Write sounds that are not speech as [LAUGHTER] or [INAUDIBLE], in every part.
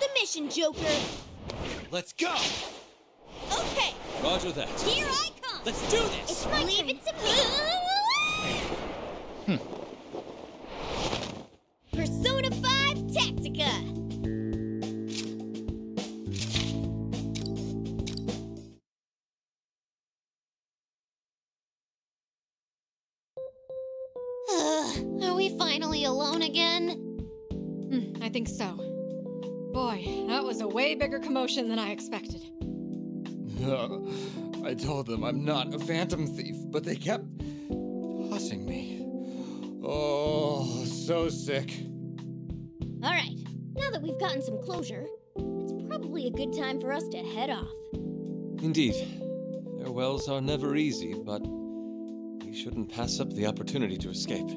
the mission, Joker. Let's go! Okay, Roger that. here I come. Let's do this! It's my Leave it to me. Persona [LAUGHS] hmm. Way than I expected. I told them I'm not a phantom thief, but they kept tossing me. Oh, so sick. All right, now that we've gotten some closure, it's probably a good time for us to head off. Indeed. Farewells are never easy, but we shouldn't pass up the opportunity to escape.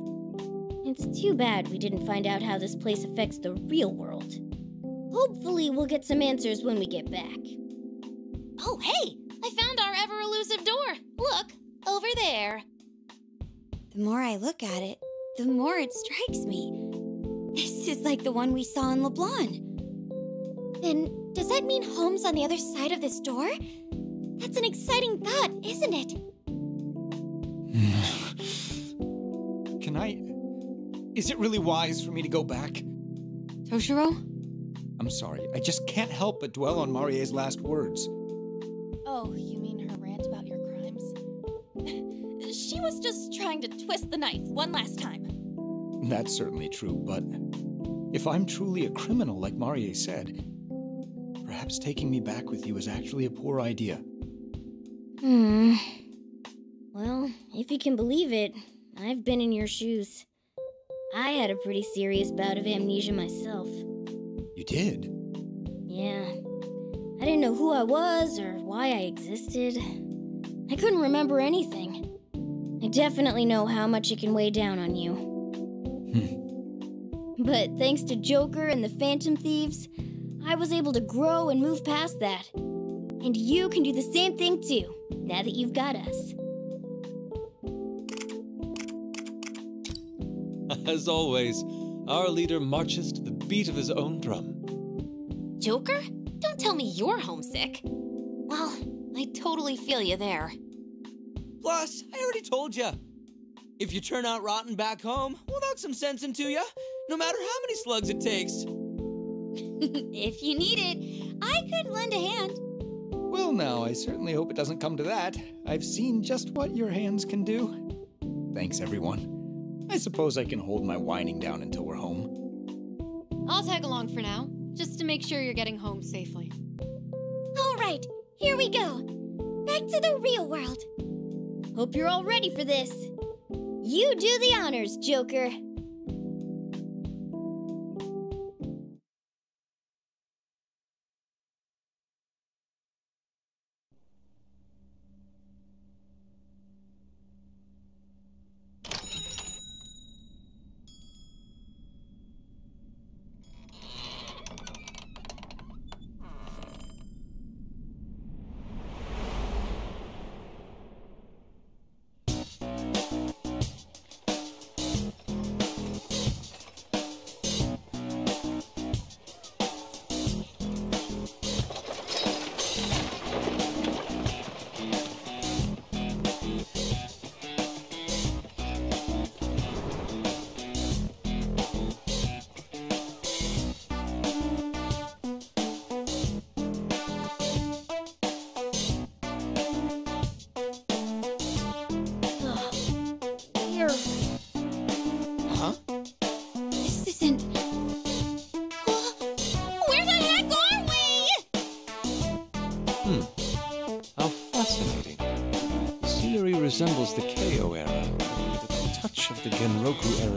It's too bad we didn't find out how this place affects the real world. Hopefully, we'll get some answers when we get back. Oh, hey! I found our ever elusive door! Look, over there. The more I look at it, the more it strikes me. This is like the one we saw in LeBlanc. Then, does that mean home's on the other side of this door? That's an exciting thought, isn't it? [SIGHS] Can I. Is it really wise for me to go back? Toshiro? I'm sorry, I just can't help but dwell on Marie's last words. Oh, you mean her rant about your crimes? [LAUGHS] she was just trying to twist the knife one last time. That's certainly true, but if I'm truly a criminal, like Marie said, perhaps taking me back with you is actually a poor idea. Hmm. Well, if you can believe it, I've been in your shoes. I had a pretty serious bout of amnesia myself. You did? Yeah. I didn't know who I was or why I existed. I couldn't remember anything. I definitely know how much it can weigh down on you. Hmm. But thanks to Joker and the Phantom Thieves, I was able to grow and move past that. And you can do the same thing too, now that you've got us. [LAUGHS] As always, our leader marches to the beat of his own drum. Joker? Don't tell me you're homesick. Well, I totally feel you there. Plus, I already told you. If you turn out rotten back home, we'll knock some sense into you, no matter how many slugs it takes. [LAUGHS] if you need it, I could lend a hand. Well, now, I certainly hope it doesn't come to that. I've seen just what your hands can do. Thanks, everyone. I suppose I can hold my whining down until we're home. I'll tag along for now, just to make sure you're getting home safely. All right, here we go. Back to the real world. Hope you're all ready for this. You do the honors, Joker.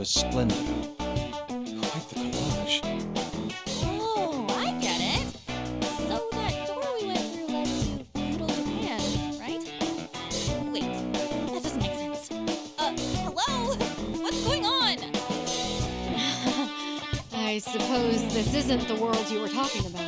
Genroku era splendor. Quite the collage. Oh, I get it. So that door we went through led to feudal Japan, right? Wait, that doesn't make sense. Uh, hello? What's going on? [LAUGHS] I suppose this isn't the world you were talking about.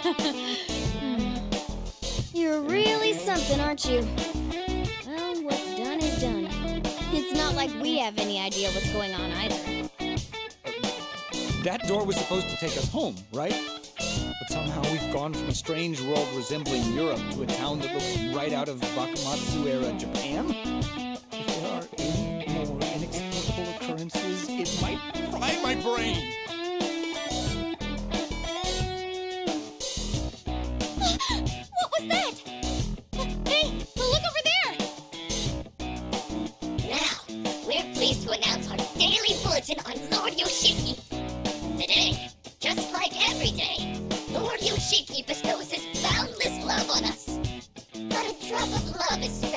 [LAUGHS] You're really something, aren't you? Well, what's done is done. It's not like we have any idea what's going on either. That door was supposed to take us home, right? But somehow we've gone from a strange world resembling Europe to a town that looks right out of Bakumatsu era Japan? pleased to announce our daily bulletin on Lord Yoshiki. Today, just like every day, Lord Yoshiki bestows his boundless love on us. But a drop of love is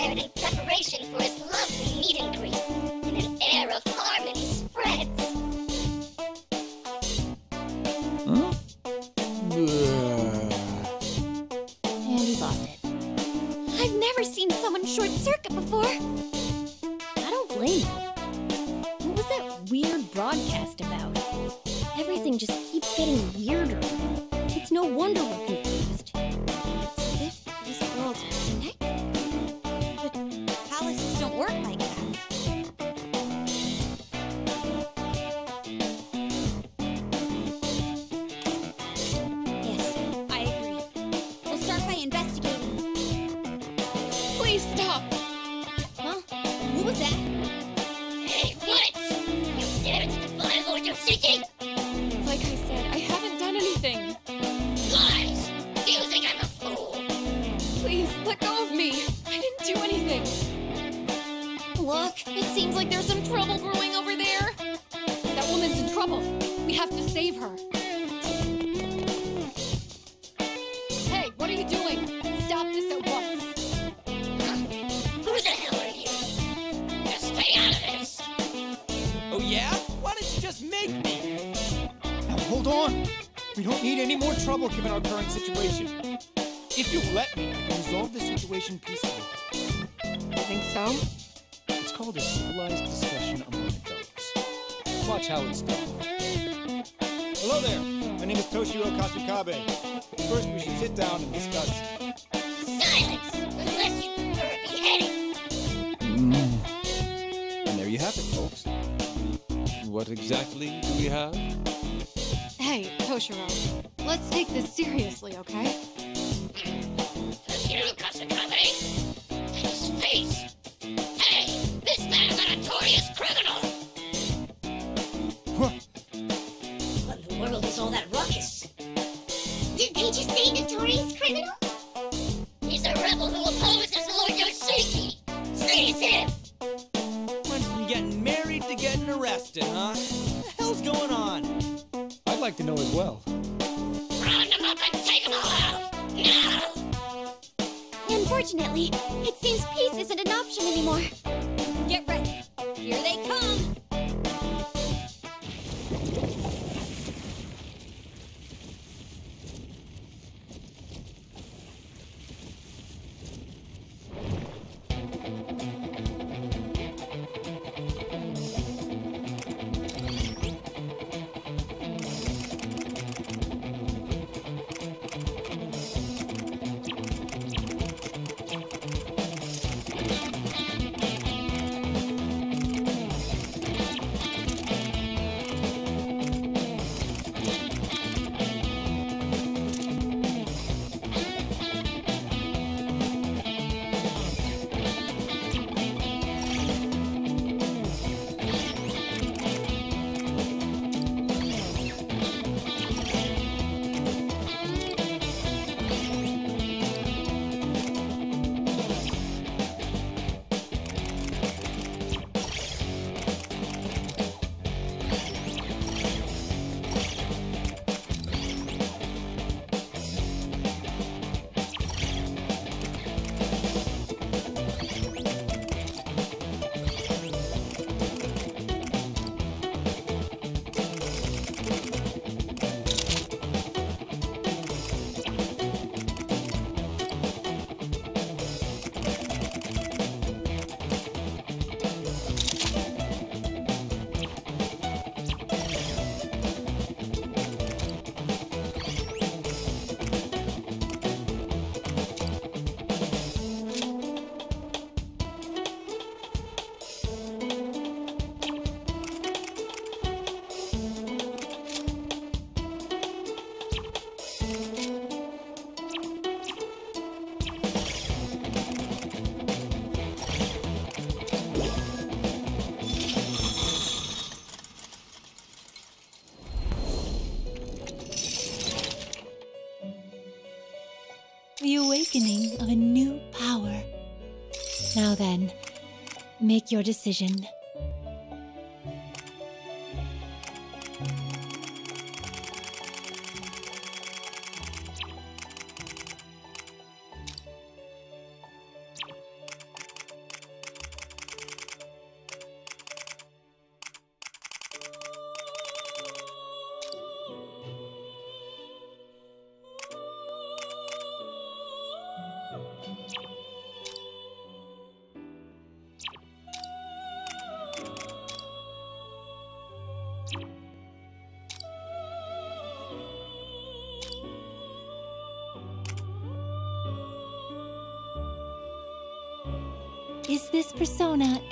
make your decision.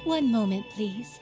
One moment, please.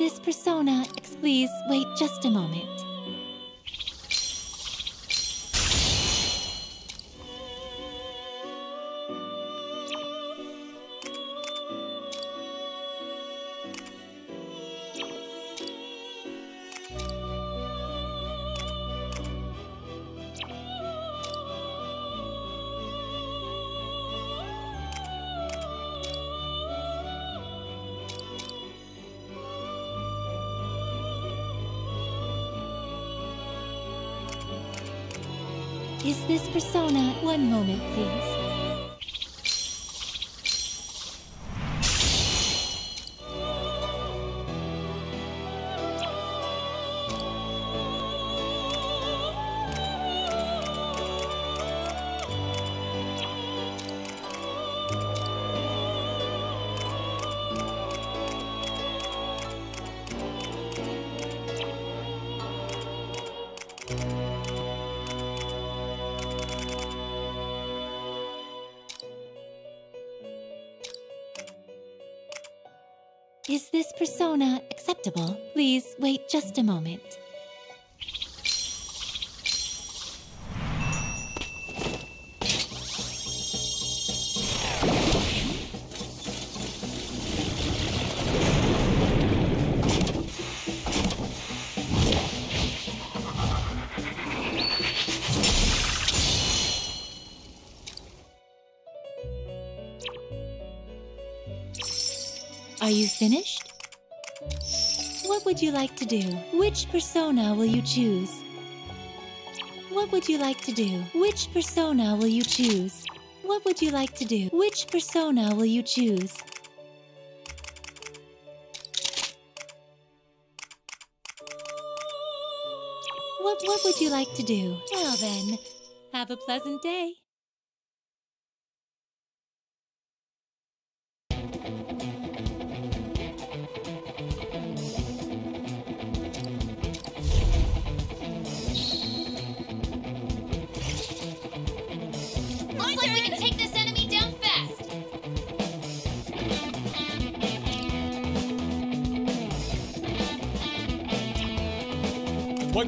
This persona? Please wait just a moment. Acceptable? Please wait just a moment. Which persona will you choose? What would you like to do? Which persona will you choose? What would you like to do? Which persona will you choose? What, what would you like to do? Well then, have a pleasant day.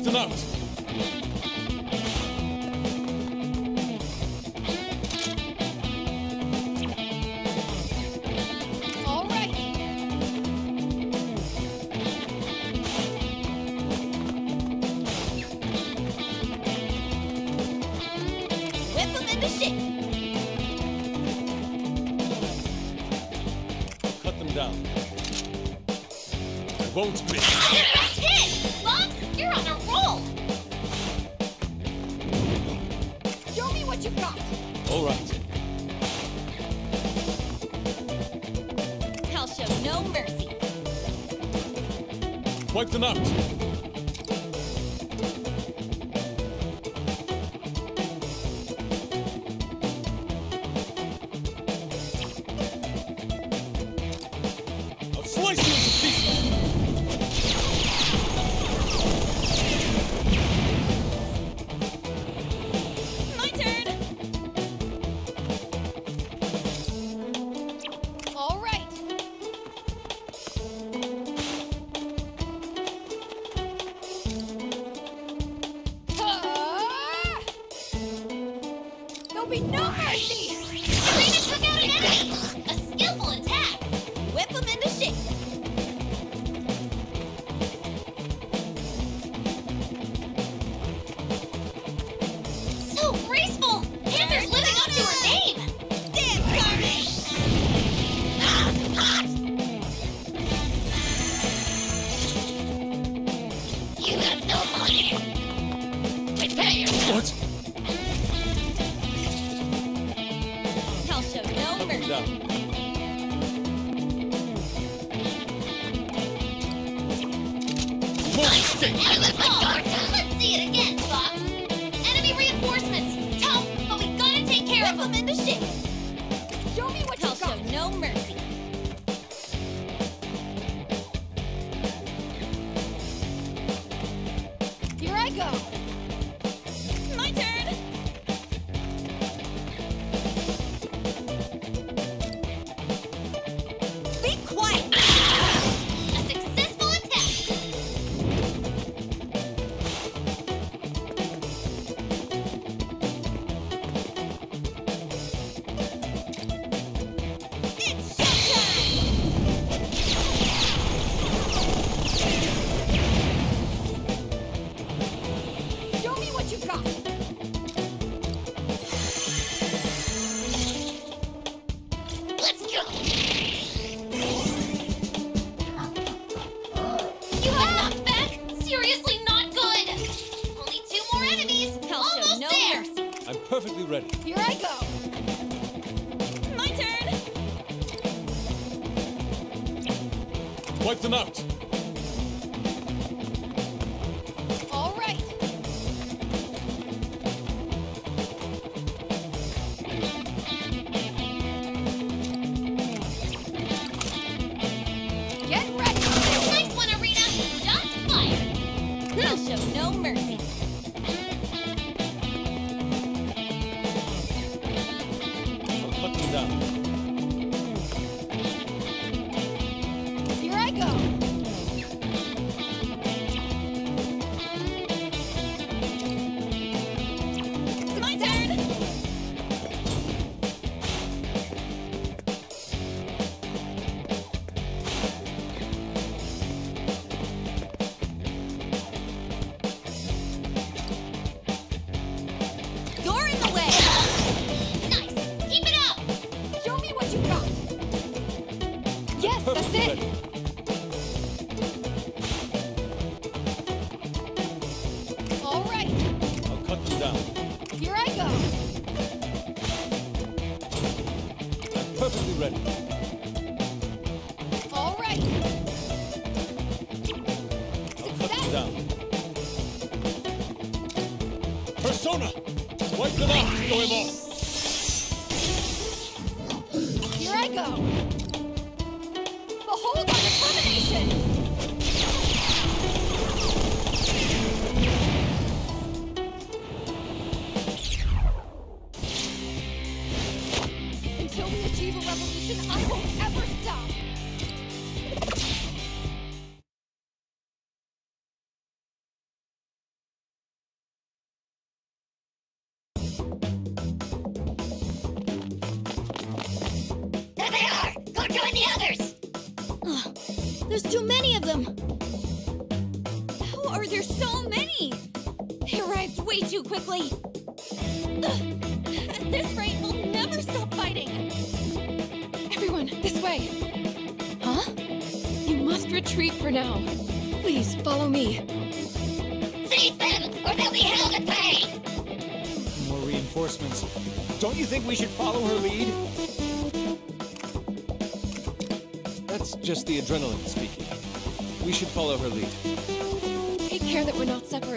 Wipe them out! All right. Whip him into shit. Cut them down. I won't miss. Wipe the adrenaline speaking. We should follow her lead. Take care that we're not separated.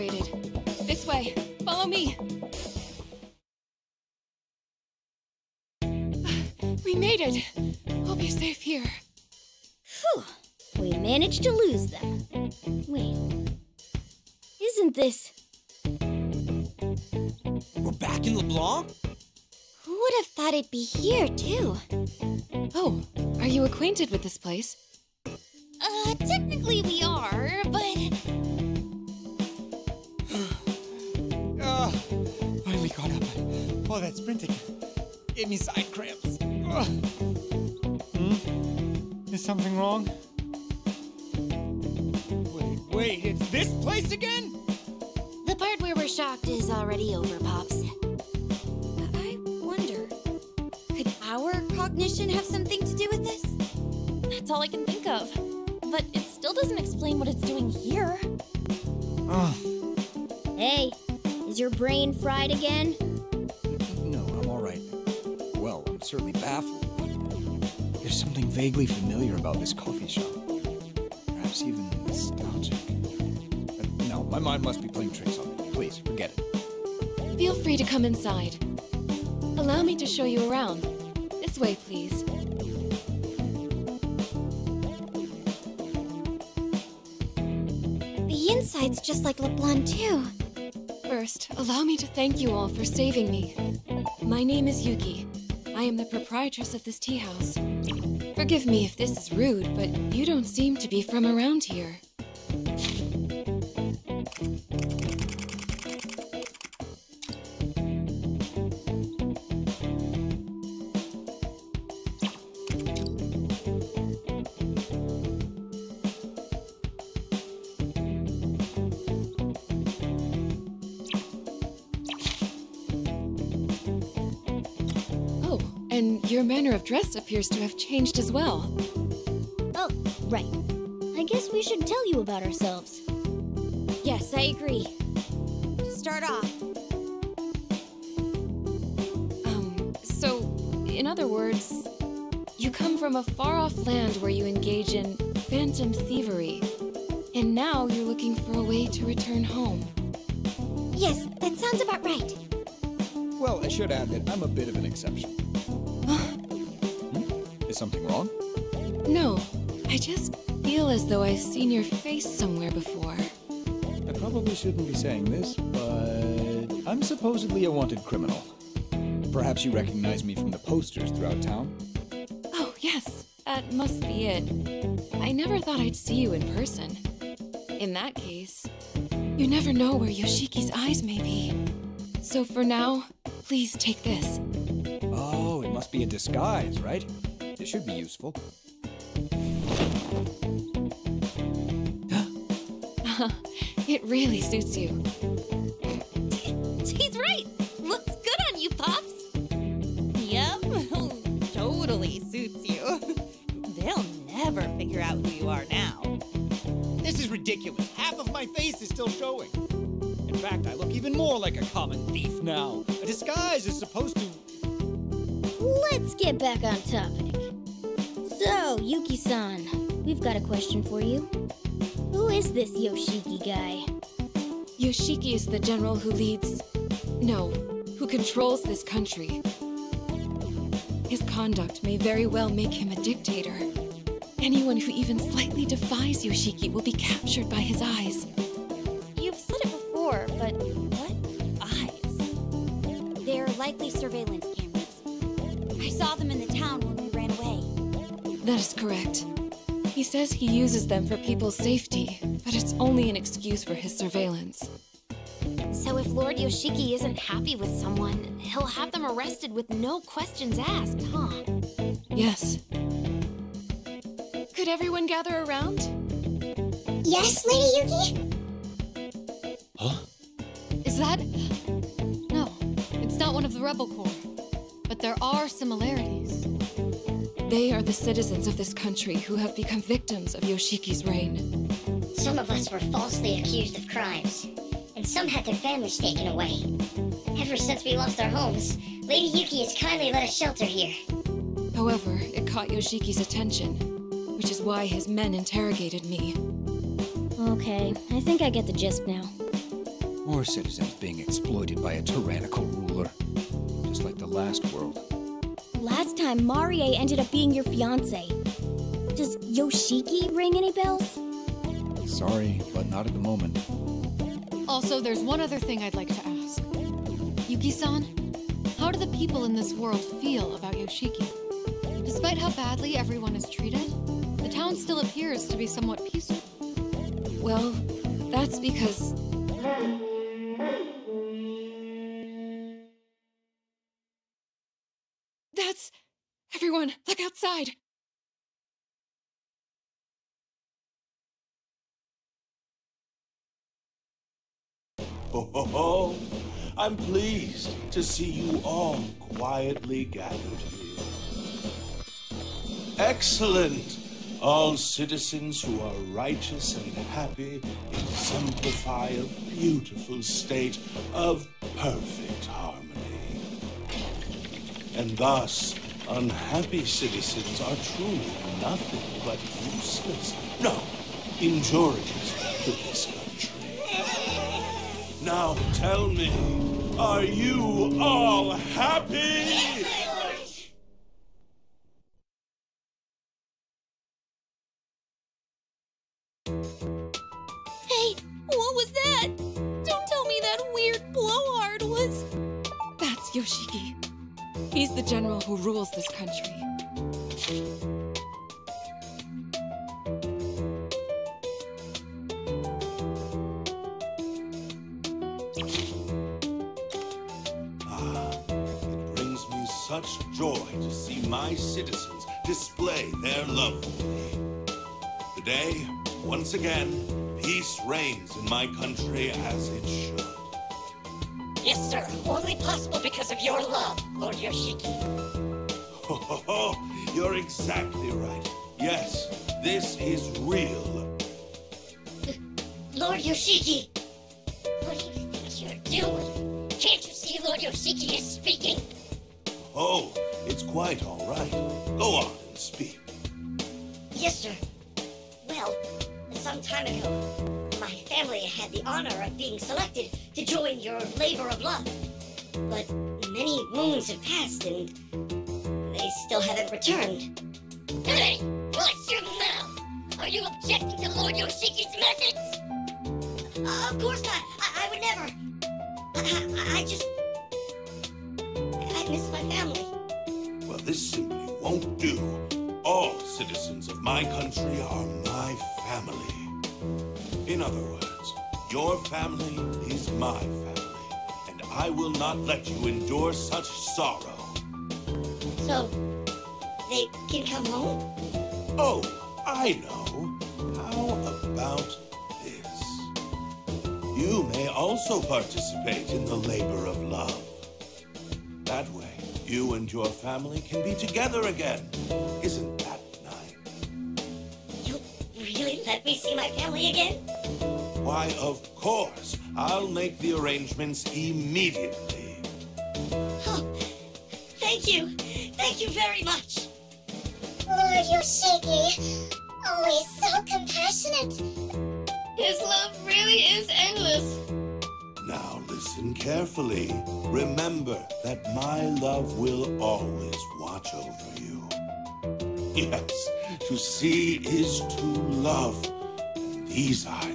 Thank you all for saving me. My name is Yuki. I am the proprietress of this tea house. Forgive me if this is rude, but you don't seem to be from around here. Manner appears to have changed as well. Oh, right. I guess we should tell you about ourselves. Yes, I agree. To start off, Um, so, in other words, you come from a far off land where you engage in phantom thievery. And now you're looking for a way to return home. yes, that sounds about right. Well, I should add that I'm a bit of an exception. Is something wrong? No, I just feel as though I've seen your face somewhere before. I probably shouldn't be saying this, but I'm supposedly a wanted criminal. Perhaps you recognize me from the posters throughout town. Oh, yes, that must be it. I never thought I'd see you in person. In that case, you never know where Yoshiki's eyes may be. So for now, please take this. Oh, it must be a disguise, right? It should be useful. [GASPS] it really suits you. He's right. Looks good on you, Pops. Yep, [LAUGHS] totally suits you. [LAUGHS] They'll never figure out who you are now. This is ridiculous. Half of my face is still showing. In fact, I look even more like a common thief now. A disguise is supposed to. Let's get back on topic. So, Yuki-san, we've got a question for you. Who is this Yoshiki guy? Yoshiki is the general who leads. No, who controls this country. His conduct may very well make him a dictator. Anyone who even slightly defies Yoshiki will be captured by his eyes. You've said it before, but what eyes? They're likely surveillance That is correct. He says he uses them for people's safety, but it's only an excuse for his surveillance. So if Lord Yoshiki isn't happy with someone, he'll have them arrested with no questions asked, huh? Yes. Could everyone gather around? Yes, Lady Yuki? Huh? Is that. No, it's not one of the Rebel Corps. But there are similarities. They are the citizens of this country who have become victims of Yoshiki's reign. Some of us were falsely accused of crimes, and some had their families taken away. Ever since we lost our homes, Lady Yuki has kindly let us shelter here. However, it caught Yoshiki's attention, which is why his men interrogated me. Okay, I think I get the gist now. More citizens being exploited by a tyrannical ruler. Just like the last world. Last time, Marie ended up being your fiance. Does Yoshiki ring any bells? Sorry, but not at the moment. Also, there's one other thing I'd like to ask. Yuki-san, how do the people in this world feel about Yoshiki? Despite how badly everyone is treated, the town still appears to be somewhat peaceful. Well, that's because Everyone, look outside! Ho, ho, ho. I'm pleased to see you all quietly gathered here. Excellent! All citizens who are righteous and happy exemplify a beautiful state of perfect harmony. And thus, unhappy citizens are truly nothing but useless, no, injurious to this country. Now tell me, are you all happy? Hey, what was that? Don't tell me that weird blowhard was. That's Yoshiki. He's the general who rules this country. Ah, it brings me such joy to see my citizens display their love for me. Today, once again, peace reigns in my country as it should. Yes, sir. Only possible because of your love, Lord Yoshiki. Ho, oh, ho, ho. You're exactly right. Yes, this is real. Lord Yoshiki! What do you think you're doing? Can't you see Lord Yoshiki is speaking? Oh, it's quite all right. Go on and speak. Yes, sir. Well, some time ago, my family had the honor of being selected to join your labor of love. But many moons have passed and they still haven't returned. Hey! What's your mouth? Are you objecting to Lord Yoshiki's methods? Uh, of course not. I, I would never. I, I, I just. I miss my family. Well, this simply won't do. All citizens of my country are my family. In other words, your family is my family, and I will not let you endure such sorrow. So, they can come home? Oh, I know. How about this? You may also participate in the labor of love. That way, you and your family can be together again. Isn't that nice? You really let me see my family again? Why, of course. I'll make the arrangements immediately. Oh, thank you. Thank you very much. Oh, Lord Yoshiki, always so compassionate. His love really is endless. Now listen carefully. Remember that my love will always watch over you. Yes, to see is to love. These eyes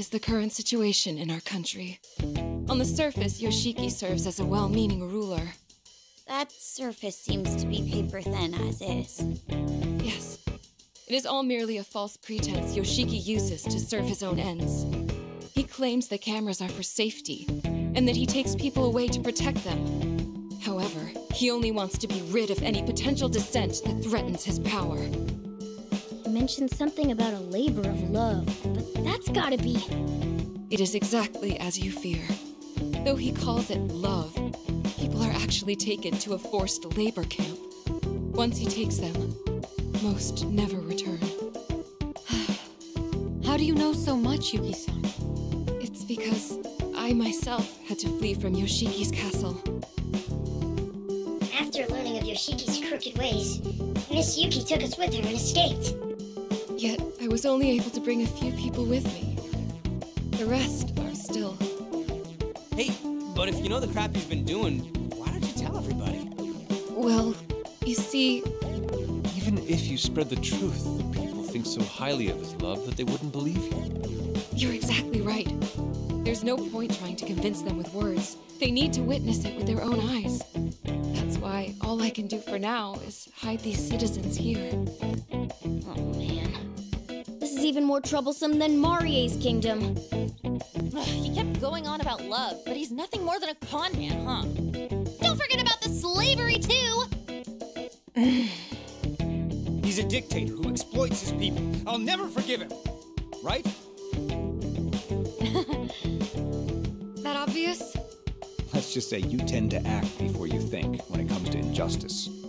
is the current situation in our country. On the surface, Yoshiki serves as a well meaning ruler. That surface seems to be paper thin as is. Yes. It is all merely a false pretense Yoshiki uses to serve his own ends. He claims the cameras are for safety, and that he takes people away to protect them. However, he only wants to be rid of any potential dissent that threatens his power. Mentioned something about a labor of love, but that's gotta be. It is exactly as you fear. Though he calls it love, people are actually taken to a forced labor camp. Once he takes them, most never return. [SIGHS] How do you know so much, Yuki-san? It's because I myself had to flee from Yoshiki's castle. After learning of Yoshiki's crooked ways, Miss Yuki took us with her and escaped. Yet I was only able to bring a few people with me. The rest are still. Hey, but if you know the crap you've been doing, why don't you tell everybody? Well, you see, Even if you spread the truth, the people think so highly of his love that they wouldn't believe you. you're exactly right. There's no point trying to convince them with words. They need to witness it with their own eyes. That's why all I can do for now is hide these citizens here. Even more troublesome than Marie's kingdom. [SIGHS] he kept going on about love, but he's nothing more than a con man, huh? Don't forget about the slavery, too! [SIGHS] He's a dictator who exploits his people. I'll never forgive him. Right? [LAUGHS] That obvious? Let's just say you tend to act before you think when it comes to injustice.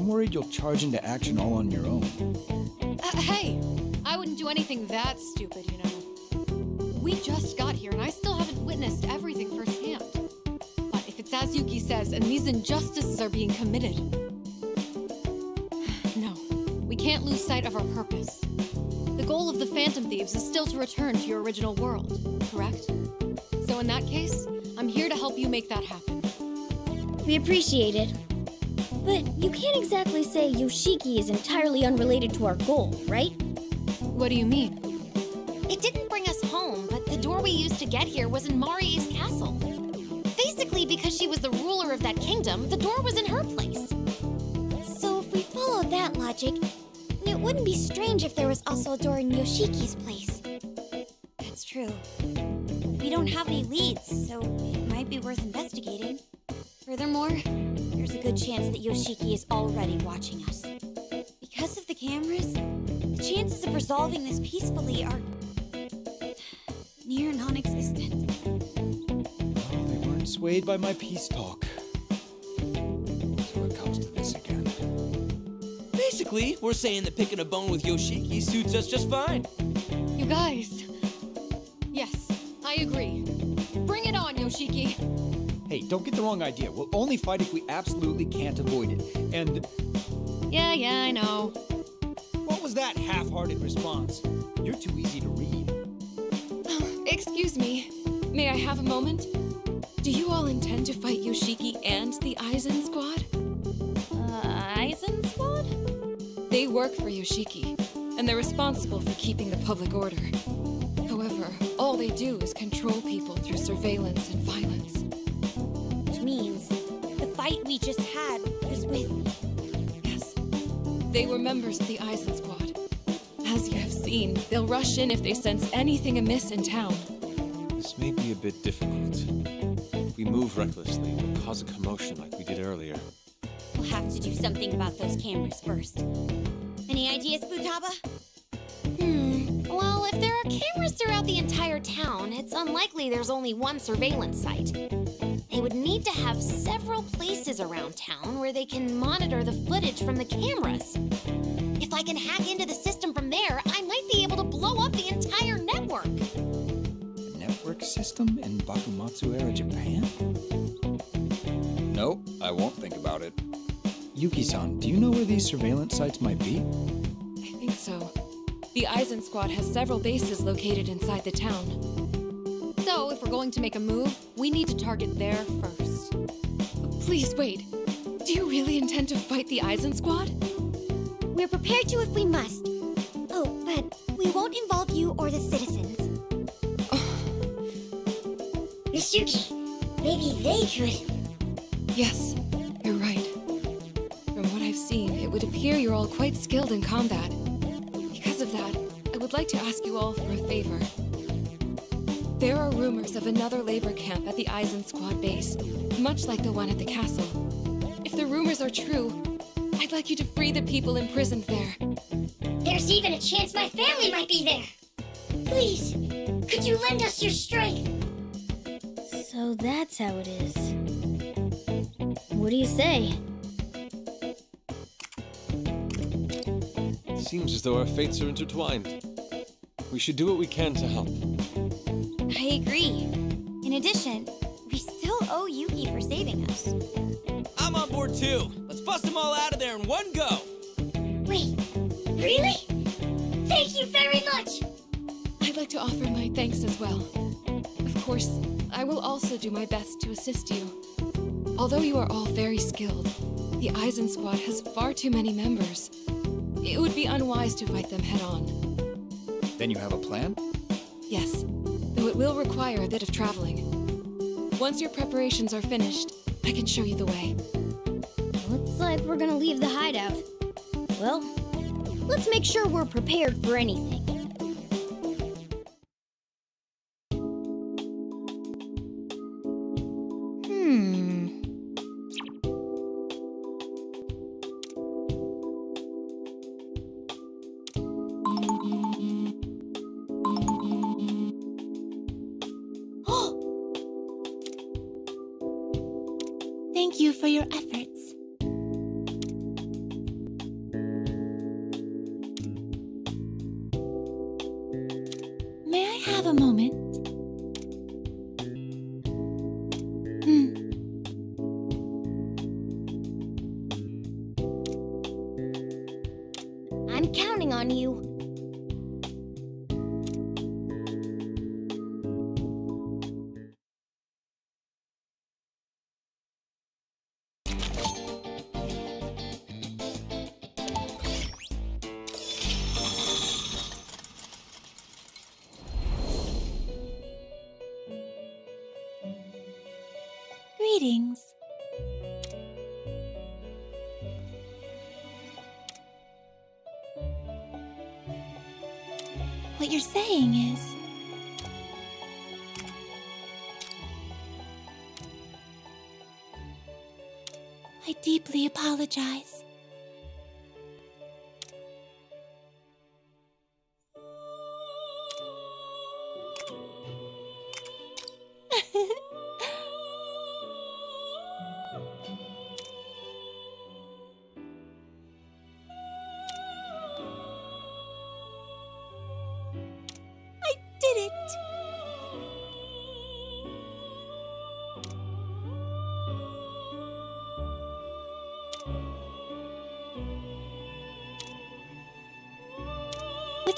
I'm worried you'll charge into action all on your own. Uh, hey, I wouldn't do anything that stupid, you know. We just got here and I still haven't witnessed everything firsthand. But if it's as Yuki says and these injustices are being committed, [SIGHS] no, we can't lose sight of our purpose. The goal of the Phantom Thieves is still to return to your original world, correct? So in that case, I'm here to help you make that happen. We appreciate it. But you can't exactly say Yoshiki is entirely unrelated to our goal, right? What do you mean? It didn't bring us home, but the door we used to get here was in Marie's castle. Basically, because she was the ruler of that kingdom, the door was in her place. So if we follow that logic, it wouldn't be strange if there was also a door in Yoshiki's place. That's true. We don't have any leads, so it might be worth investigating. Furthermore, there's a good chance that Yoshiki is already watching us. Because of the cameras, the chances of resolving this peacefully are near non-existent. Well, they weren't swayed by my peace talk. So it comes to this again. Basically, we're saying that picking a bone with Yoshiki suits us just fine. You guys. Yes, I agree. Don't get the wrong idea. We'll only fight if we absolutely can't avoid it. And Yeah, yeah, I know. what was that half-hearted response? You're too easy to read. [SIGHS] Excuse me. May I have a moment? Do you all intend to fight Yoshiki and the Aizen squad? Uh, Aizen squad? They work for Yoshiki, and they're responsible for keeping the public order. However, all they do is control people through surveillance and violence. Which means the fight we just had was with. Yes, they were members of the Aizen squad. As you have seen, they'll rush in if they sense anything amiss in town. This may be a bit difficult. If we move recklessly, we'll cause a commotion like we did earlier. We'll have to do something about those cameras first. Any ideas, Futaba? Hmm. Well, if there are cameras throughout the entire town, it's unlikely there's only one surveillance site. They would need to have several places around town where they can monitor the footage from the cameras. If I can hack into the system from there, I might be able to blow up the entire network. A network system in Bakumatsu era Japan? Nope, I won't think about it. Yuki-san, do you know where these surveillance sites might be? I think so. The Aizen squad has several bases located inside the town. So, if we're going to make a move, we need to target there first. Please wait. Do you really intend to fight the Aizen squad? We're prepared to if we must. Oh, but we won't involve you or the citizens. [SIGHS] Misuki, maybe they could. Yes, you're right. From what I've seen, it would appear you're all quite skilled in combat. Because of that, I would like to ask you all for a favor. There are rumors of another labor camp at the Aizen Squad base, much like the one at the castle. If the rumors are true, I'd like you to free the people imprisoned there. There's even a chance my family might be there. Please, could you lend us your strength? So that's how it is. What do you say? Seems as though our fates are intertwined. We should do what we can to help. I agree. In addition, we still owe Yuki for saving us. I'm on board too. Let's bust them all out of there in one go. Wait, really? Thank you very much! I'd like to offer my thanks as well. Of course, I will also do my best to assist you. Although you are all very skilled, the Aizen squad has far too many members. It would be unwise to fight them head on. Then you have a plan? Yes, though it will require a bit of traveling. Once your preparations are finished, I can show you the way. Looks like we're gonna leave the hideout. Well, let's make sure we're prepared for anything.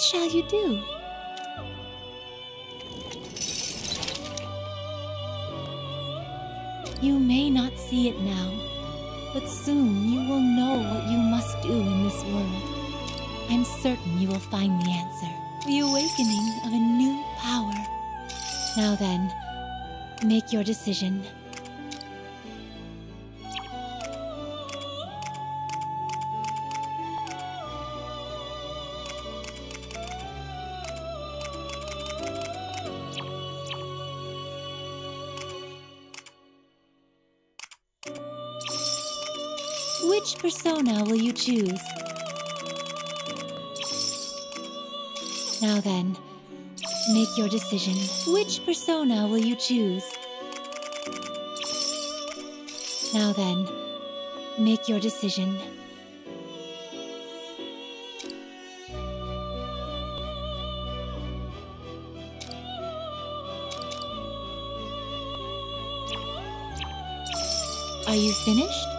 Shall you do? You may not see it now, but soon you will know what you must do in this world. I'm certain you will find the answer. The awakening of a new power. Now then, make your decision. Persona will you choose? Now then, make your decision. Which persona will you choose? Now then, make your decision. Are you finished?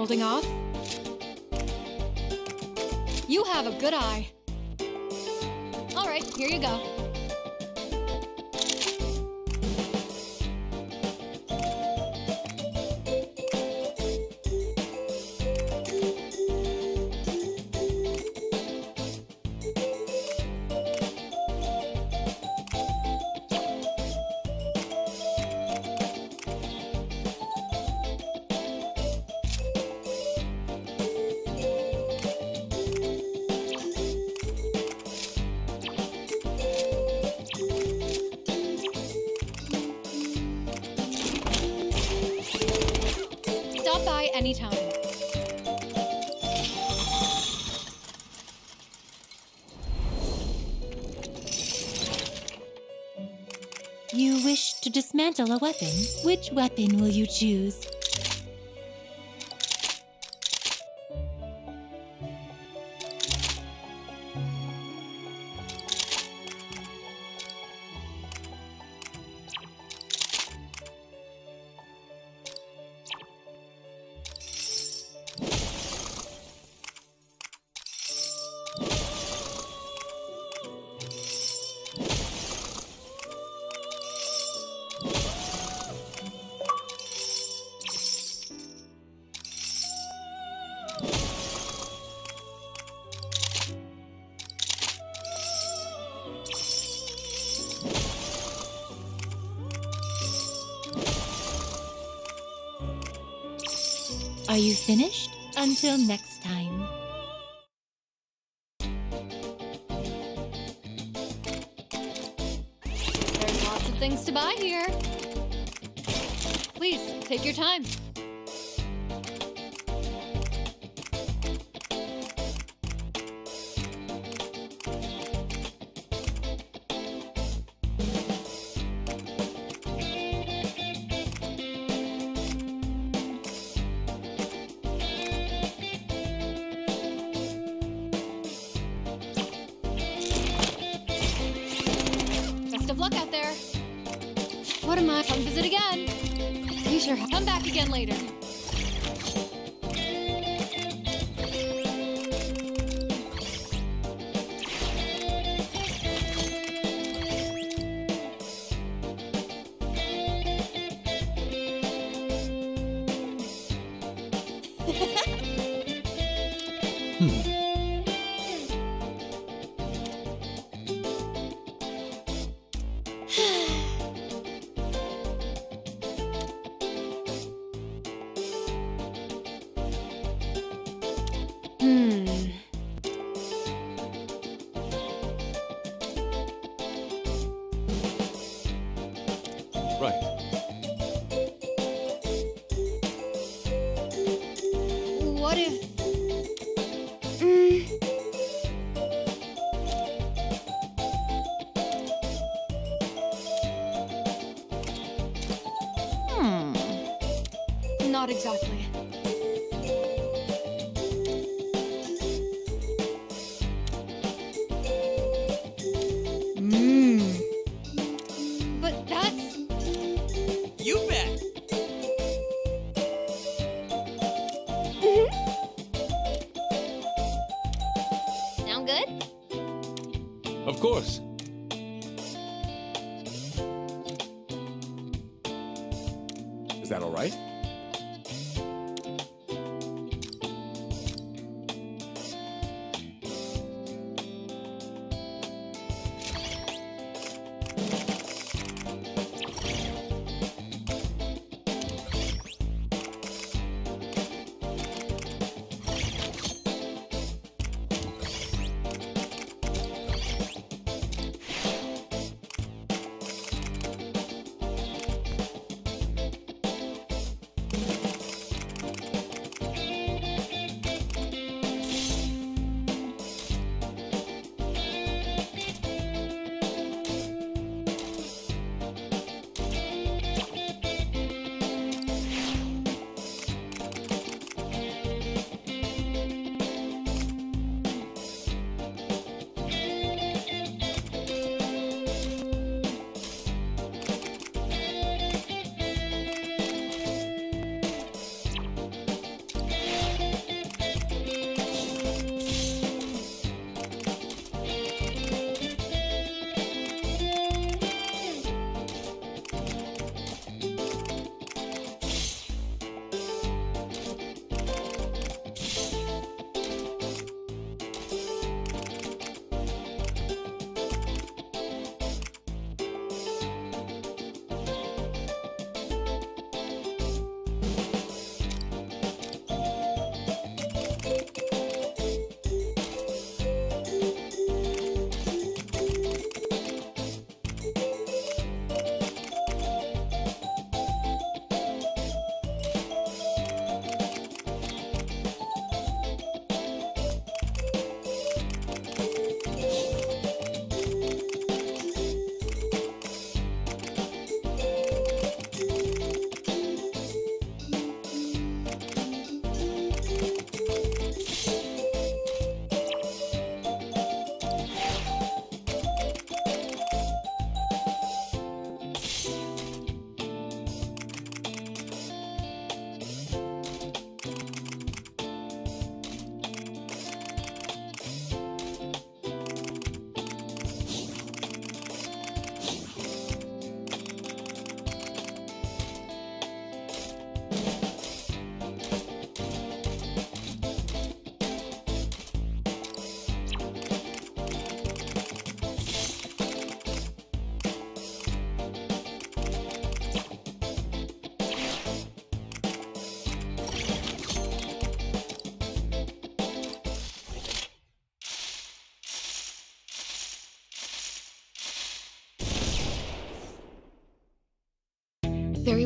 Holding off? Dismantle a weapon. Which weapon will you choose?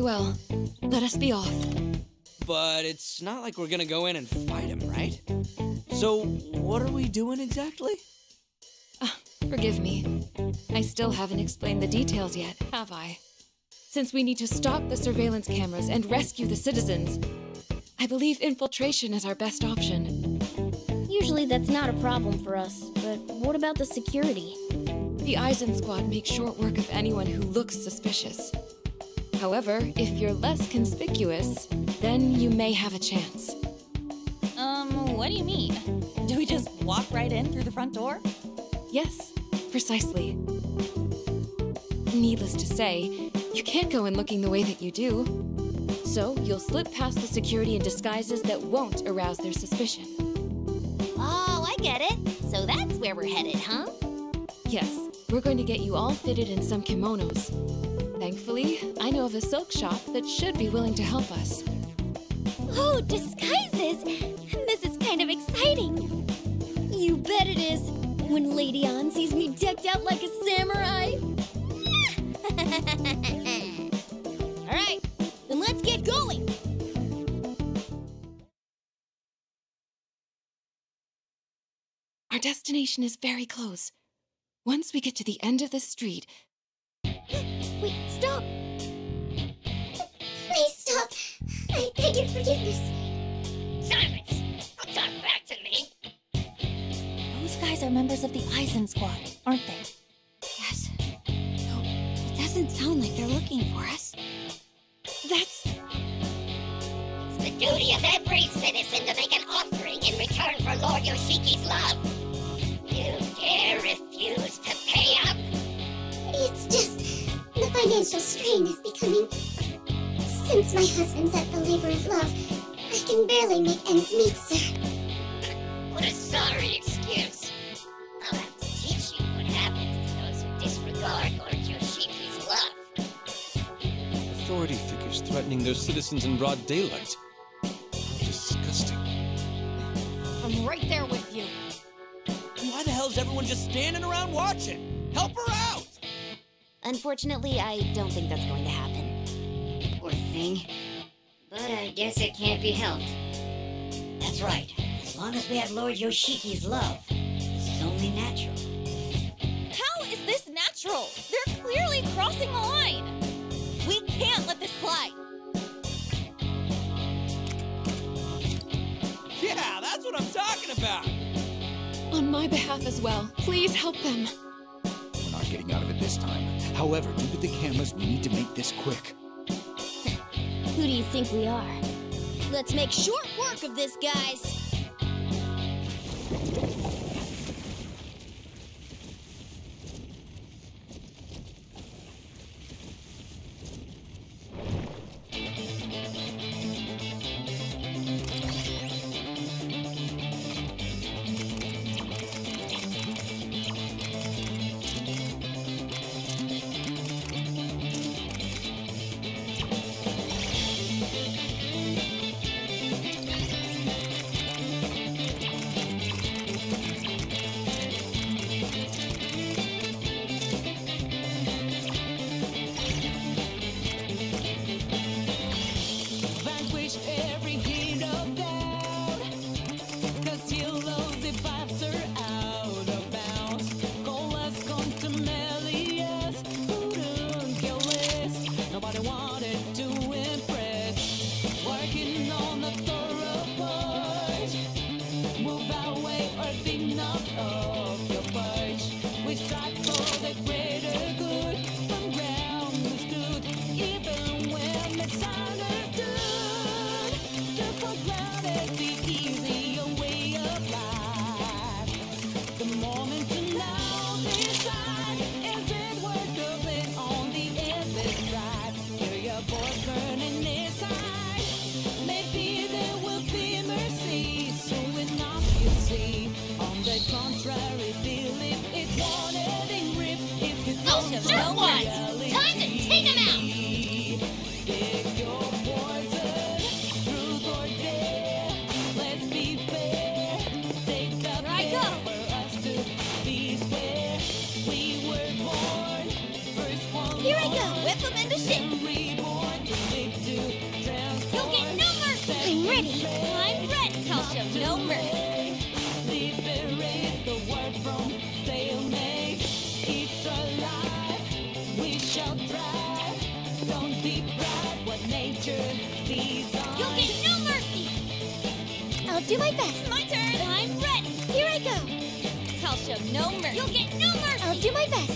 Well. Let us be off. But it's not like we're gonna go in and fight him, right? So, what are we doing exactly? Ah, forgive me. I still haven't explained the details yet, have I? Since we need to stop the surveillance cameras and rescue the citizens, I believe infiltration is our best option. Usually that's not a problem for us, but what about the security? The Aizen squad makes short work of anyone who looks suspicious. However, if you're less conspicuous, then you may have a chance. Um, what do you mean? Do we just walk right in through the front door? Yes, precisely. Needless to say, you can't go in looking the way that you do. So, you'll slip past the security in disguises that won't arouse their suspicion. Oh, I get it. So that's where we're headed, huh? Yes, we're going to get you all fitted in some kimonos. Thankfully, I know of a silk shop that should be willing to help us. Oh, disguises! This is kind of exciting. You bet it is. When Lady Ann sees me decked out like a samurai. [LAUGHS] All right, then let's get going. Our destination is very close. Once we get to the end of the street, [GASPS] Wait, stop! Beg your forgiveness. Silence! Don't talk back to me! Those guys are members of the Aizen squad, aren't they? Yes. No, it doesn't sound like they're looking for us. that's It's the duty of every citizen to make an offering in return for Lord Yoshiki's love. You dare refuse to pay up? It's just the financial strain is becoming. Since my husband's at the labor of love, I can barely make ends meet, sir. What a sorry excuse. I'll have to teach you what happens to those who disregard Lord Yoshiki's love. Authority figures threatening their citizens in broad daylight. Disgusting. I'm right there with you. Why the hell's everyone just standing around watching? Help her out! Unfortunately, I don't think that's going to happen. Poor thing. But I guess it can't be helped. That's right. As long as we have Lord Yoshiki's love, this is only natural. How is this natural? They're clearly crossing the line. We can't let this slide. Yeah, that's what I'm talking about! on my behalf as well. Please help them. We're not getting out of it this time. However, due to the cameras, we need to make this quick. Who do you think we are? Let's make short work of this, guys. ready. I'm ready. Culture, no mercy. You'll get no mercy! I'll do my best. My turn. I'm ready. Here I go. I'll show no mercy. You'll get no mercy. I'll do my best.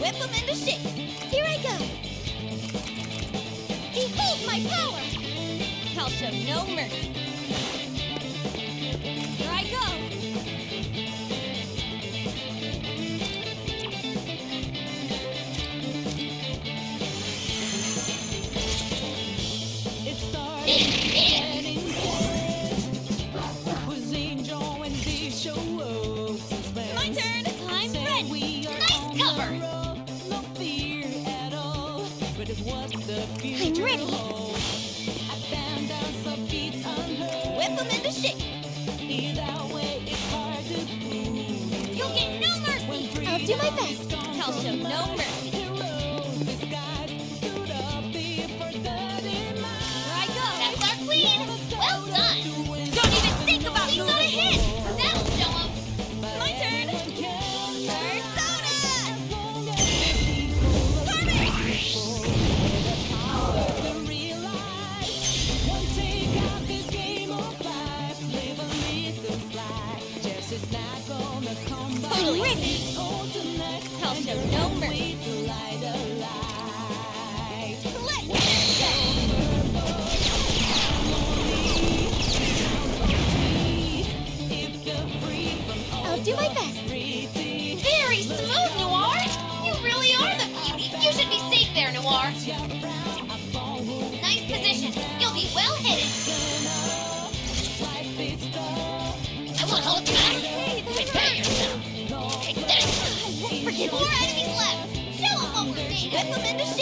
Whip them into shape. Here I go. Hold my power! I'll show no mercy. Tempest! Four enemies left. Show them what we're made of.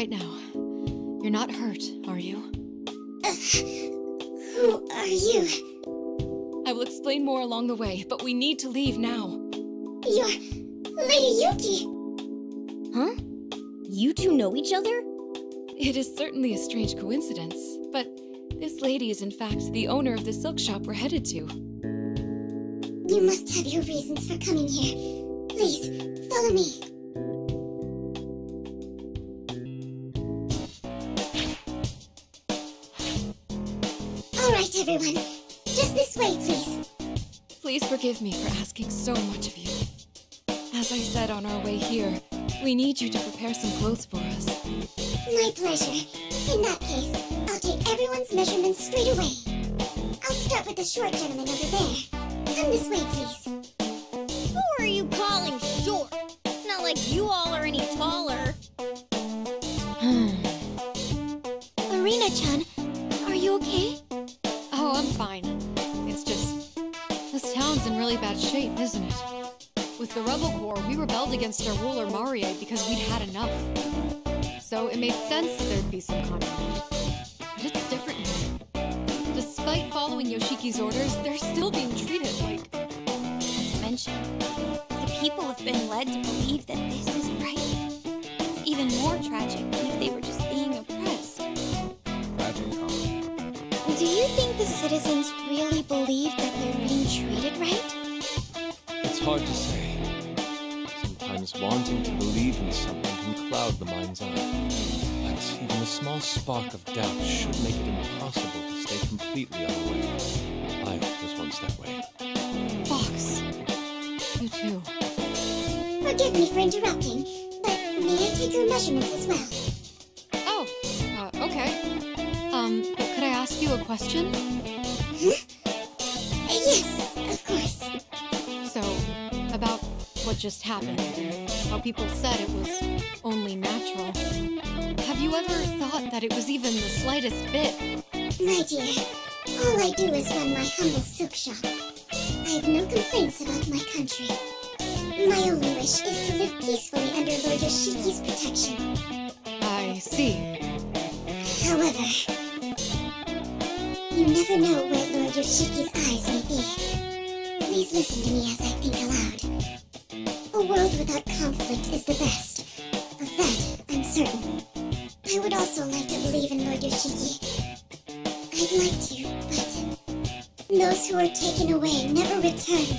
right now. You're not hurt, are you? Uh, [LAUGHS] who are you? I will explain more along the way, but we need to leave now. You're Lady Yuki! Huh? You two know each other? It is certainly a strange coincidence, but this lady is in fact the owner of the silk shop we're headed to. You must have your reasons for coming here. Please, follow me. Forgive me for asking so much of you. As I said on our way here, we need you to prepare some clothes for us. My pleasure. In that case, I'll take everyone's measurements straight away. I'll start with the short gentleman over there. Come this way, please. Made sense that there'd be some conflict. Of doubt should make it impossible to stay completely unaware. I was once that way. Fox. You too. Forgive me for interrupting, but may I take your measurements as well? Oh, uh, okay. Um, could I ask you a question? Just happened how people said it was only natural. Have you ever thought that it was even the slightest bit? My dear, all I do is run my humble silk shop. I have no complaints about my country. My only wish is to live peacefully under Lord Yoshiki's protection. I see. However, you never know where Lord Yoshiki's eyes may be. Please listen to me as I think aloud. A world without conflict is the best. Of that, I'm certain. I would also like to believe in Lord Yoshiki. I'd like to, but those who are taken away never return.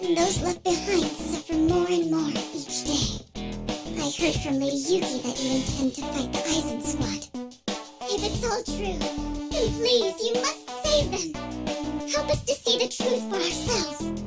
And those left behind suffer more and more each day. I heard from Lady Yuki that you intend to fight the Aizen squad. If it's all true, then please, you must save them. Help us to see the truth for ourselves.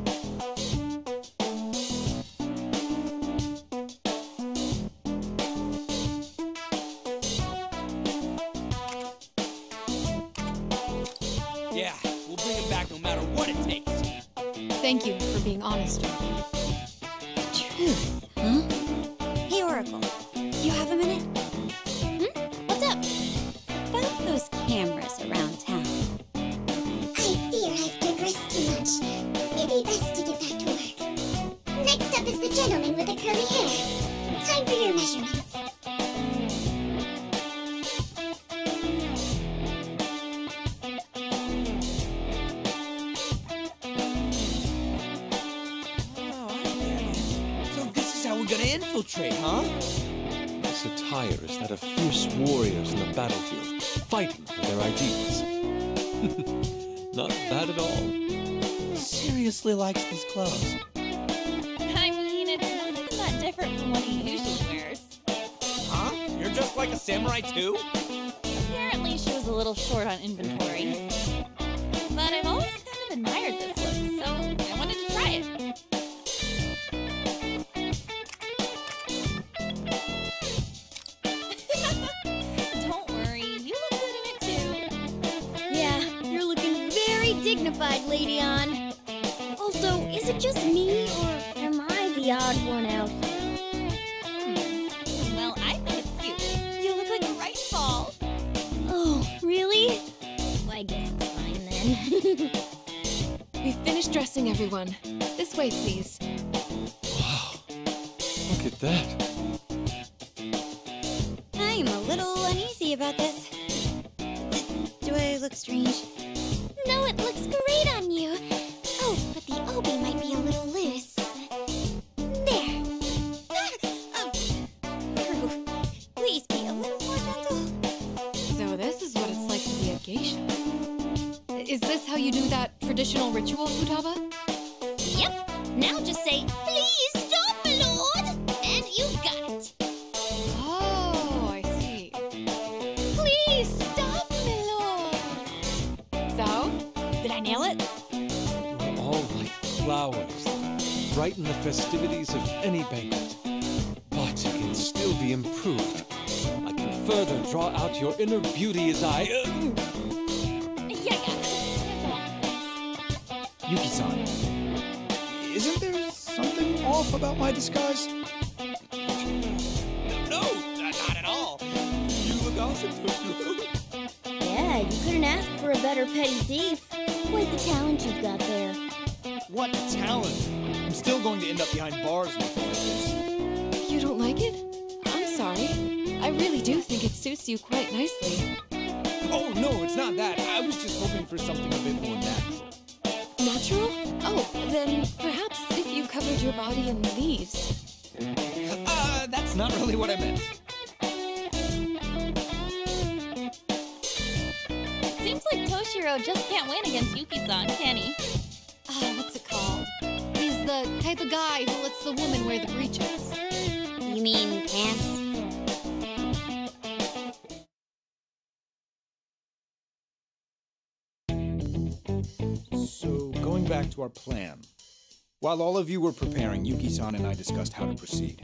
While all of you were preparing, Yuki-san and I discussed how to proceed.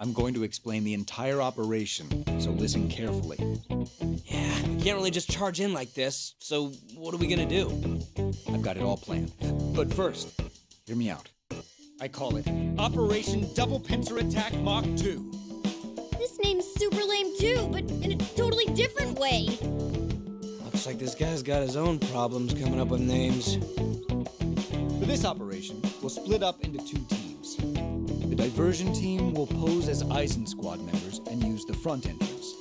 I'm going to explain the entire operation, so listen carefully. Yeah, we can't really just charge in like this. So what are we gonna do? I've got it all planned. But first, hear me out. I call it Operation Double Pincer Attack Mach 2. This name's super lame too, but in a totally different way. Looks like this guy's got his own problems coming up with names. For this operation, we'll split up into two teams. The diversion team will pose as Aizen Squad members and use the front entrance.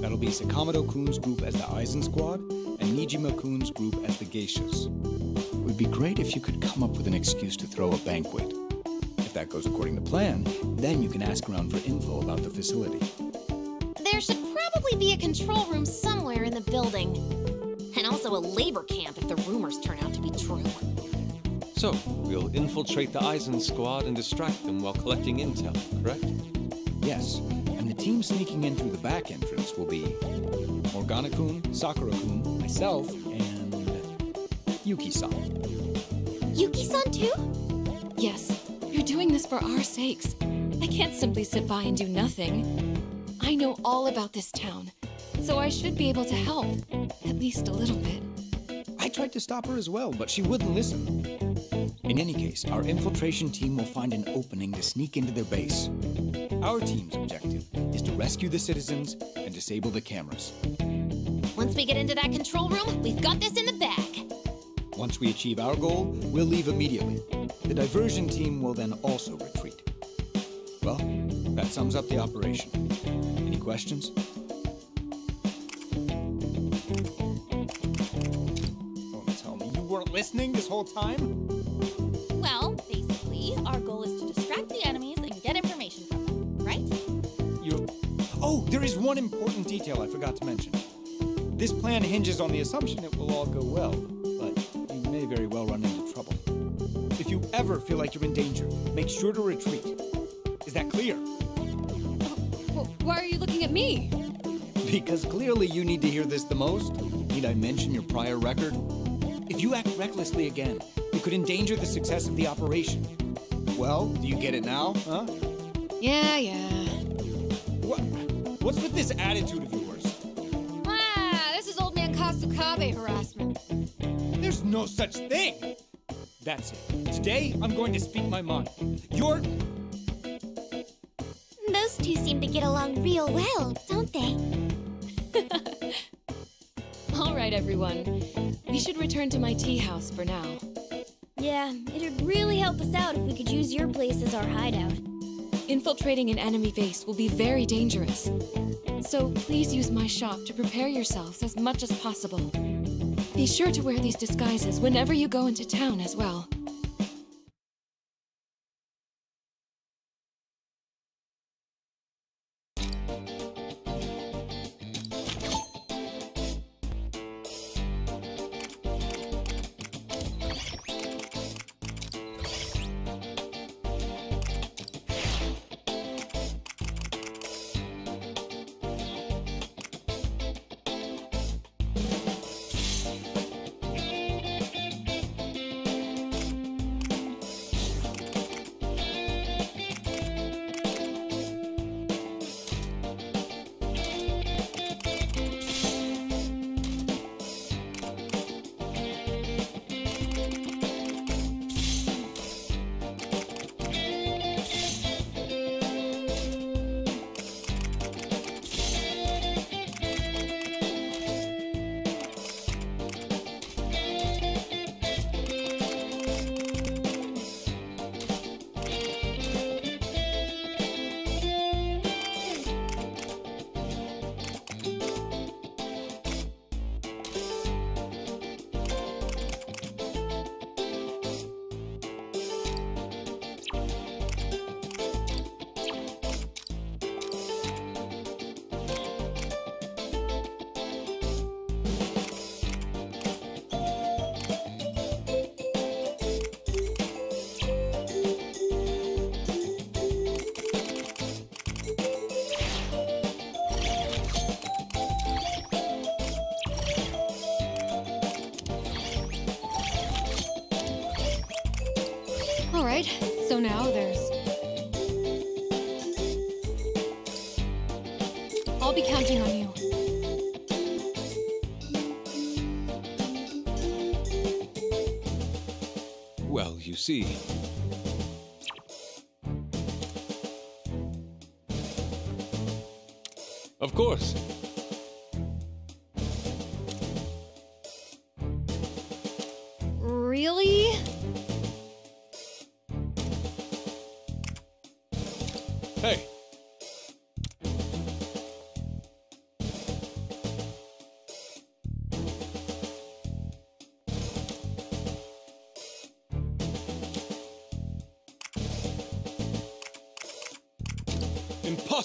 That'll be Sakamoto Kun's group as the Aizen Squad and Niijima Kun's group as the Geishas. It would be great if you could come up with an excuse to throw a banquet. If that goes according to plan, then you can ask around for info about the facility. There should probably be a control room somewhere in the building. And also a labor camp if the rumors turn out to be true. So, we'll infiltrate the Aizen squad and distract them while collecting intel, correct? Yes, and the team sneaking in through the back entrance will be Morgana-kun, Sakura-kun, myself, and Yuki-san. Yuki-san too? Yes, you're doing this for our sakes. I can't simply sit by and do nothing. I know all about this town, so I should be able to help, at least a little bit. I tried to stop her as well, but she wouldn't listen. In any case, our infiltration team will find an opening to sneak into their base. Our team's objective is to rescue the citizens and disable the cameras. Once we get into that control room, we've got this in the bag. Once we achieve our goal, we'll leave immediately. The diversion team will then also retreat. Well, that sums up the operation. Any questions? Don't tell me you weren't listening this whole time? Well, basically, our goal is to distract the enemies and get information from them, right? You. Oh, there is one important detail I forgot to mention. This plan hinges on the assumption it will all go well, but you may very well run into trouble. If you ever feel like you're in danger, make sure to retreat. Is that clear? Why are you looking at me? Because clearly you need to hear this the most. Need I mention your prior record? If you act recklessly again, it could endanger the success of the operation. Well, do you get it now, huh? Yeah, yeah. What? What's with this attitude of yours? Ah, this is old man Kasukabe harassment. There's no such thing! That's it. Today, I'm going to speak my mind. You're. Those two seem to get along real well, don't they? [LAUGHS] All right, everyone. We should return to my tea house for now. Yeah, it'd really help us out if we could use your place as our hideout. Infiltrating an enemy base will be very dangerous. So please use my shop to prepare yourselves as much as possible. Be sure to wear these disguises whenever you go into town as well.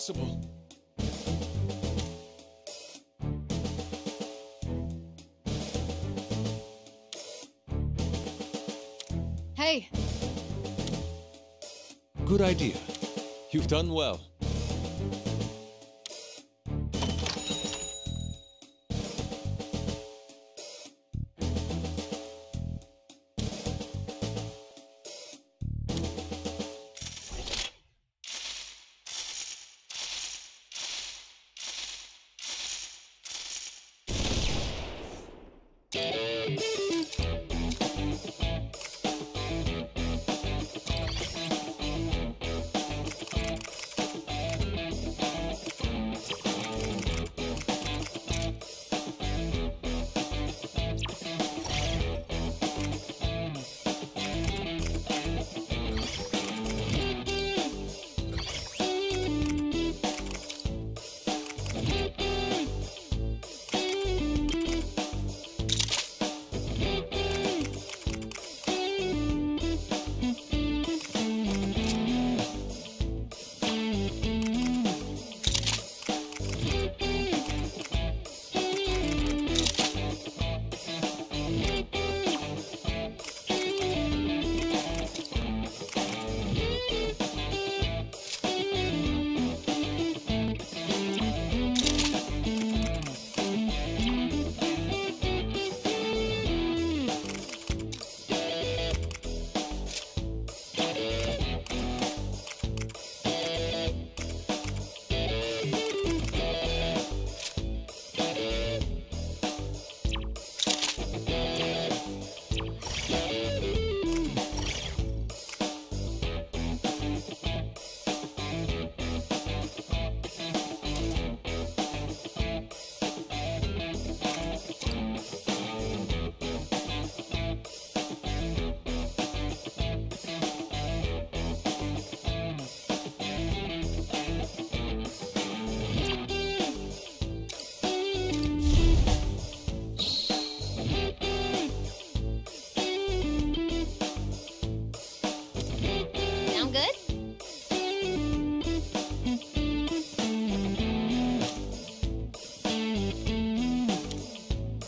possible. Hey. Good idea. You've done well.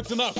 I've.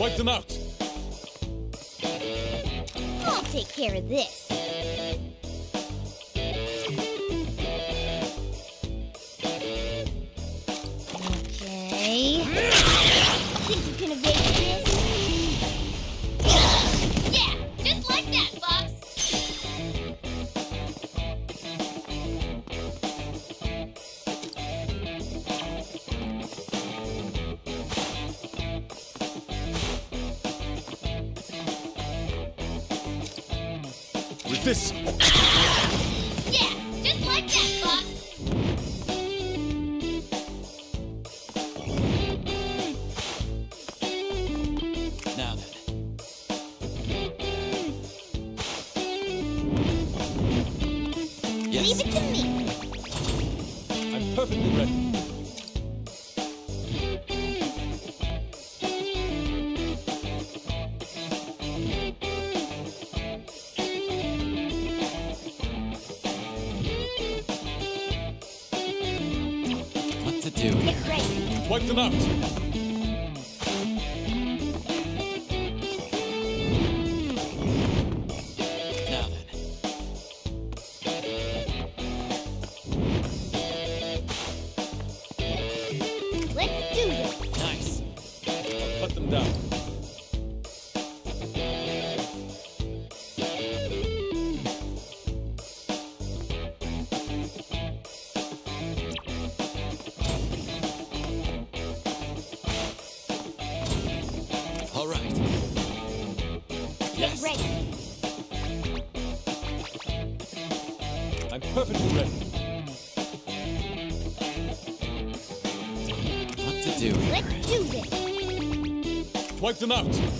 Wipe them out. I'll take care of this. them out!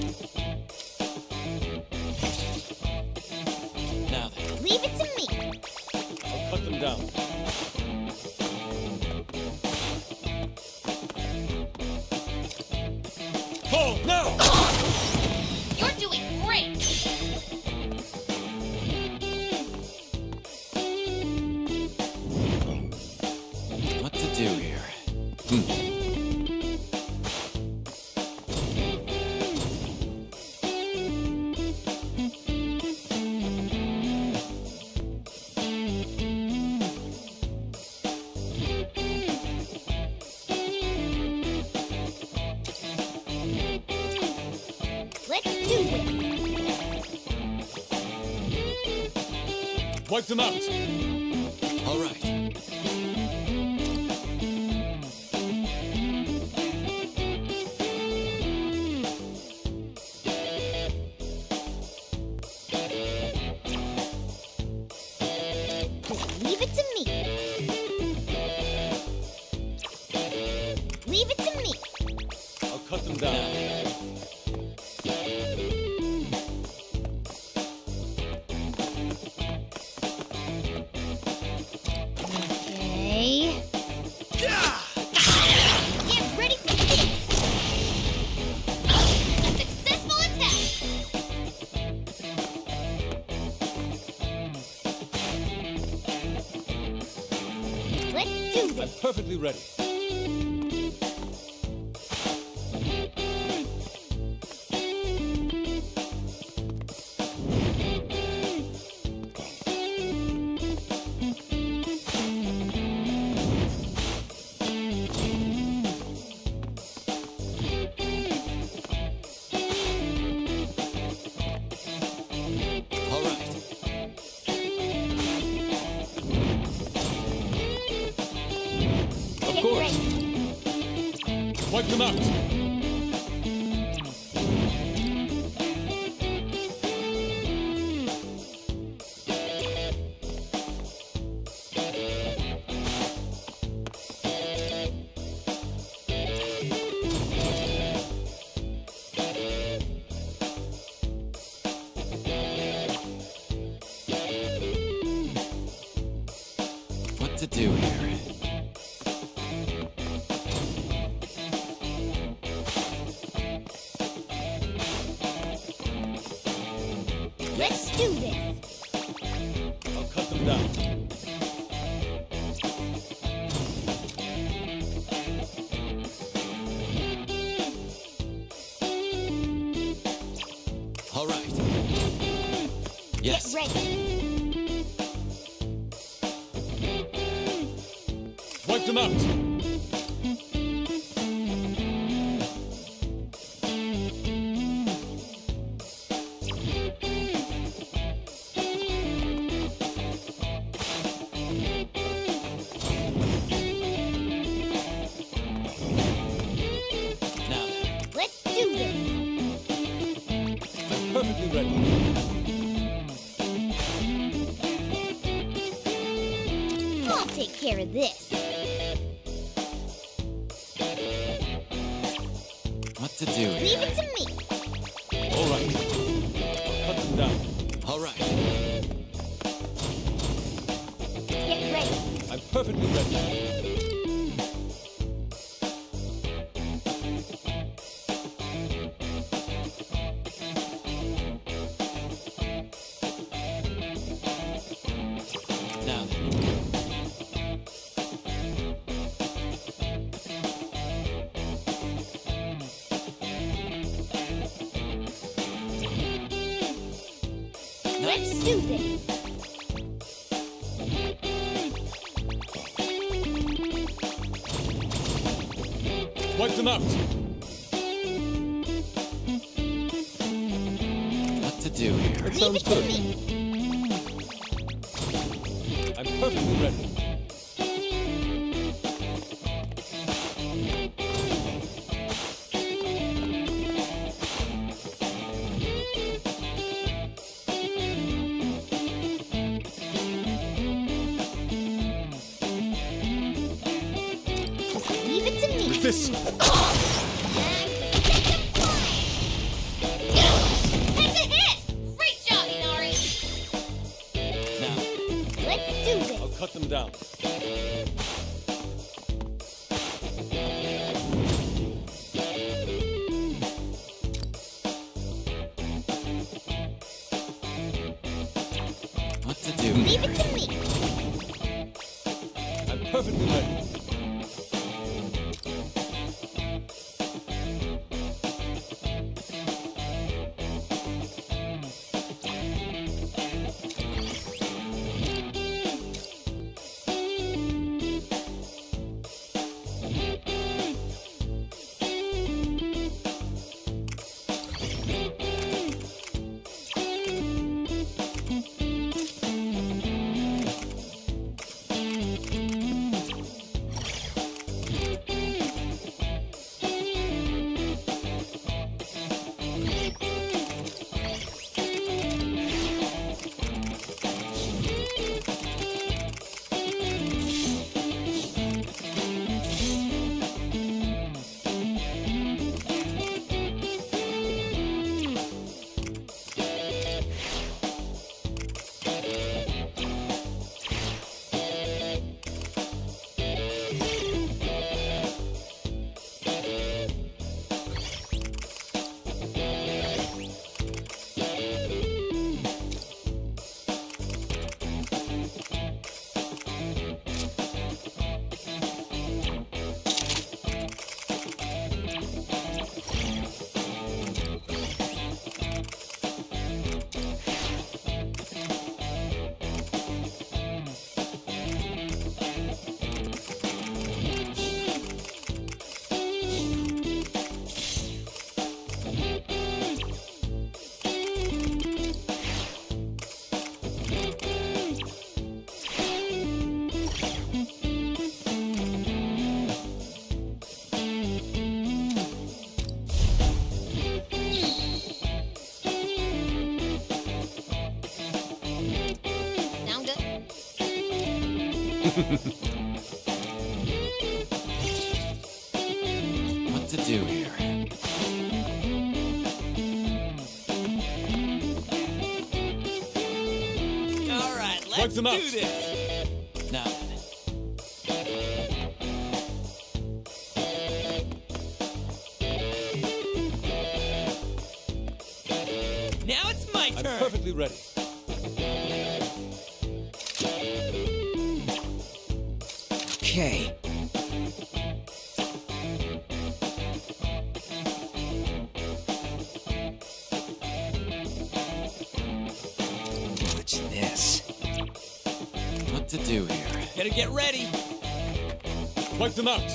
them out! Ready. Wipe them out! what to do here? All right, let's do this. listen up.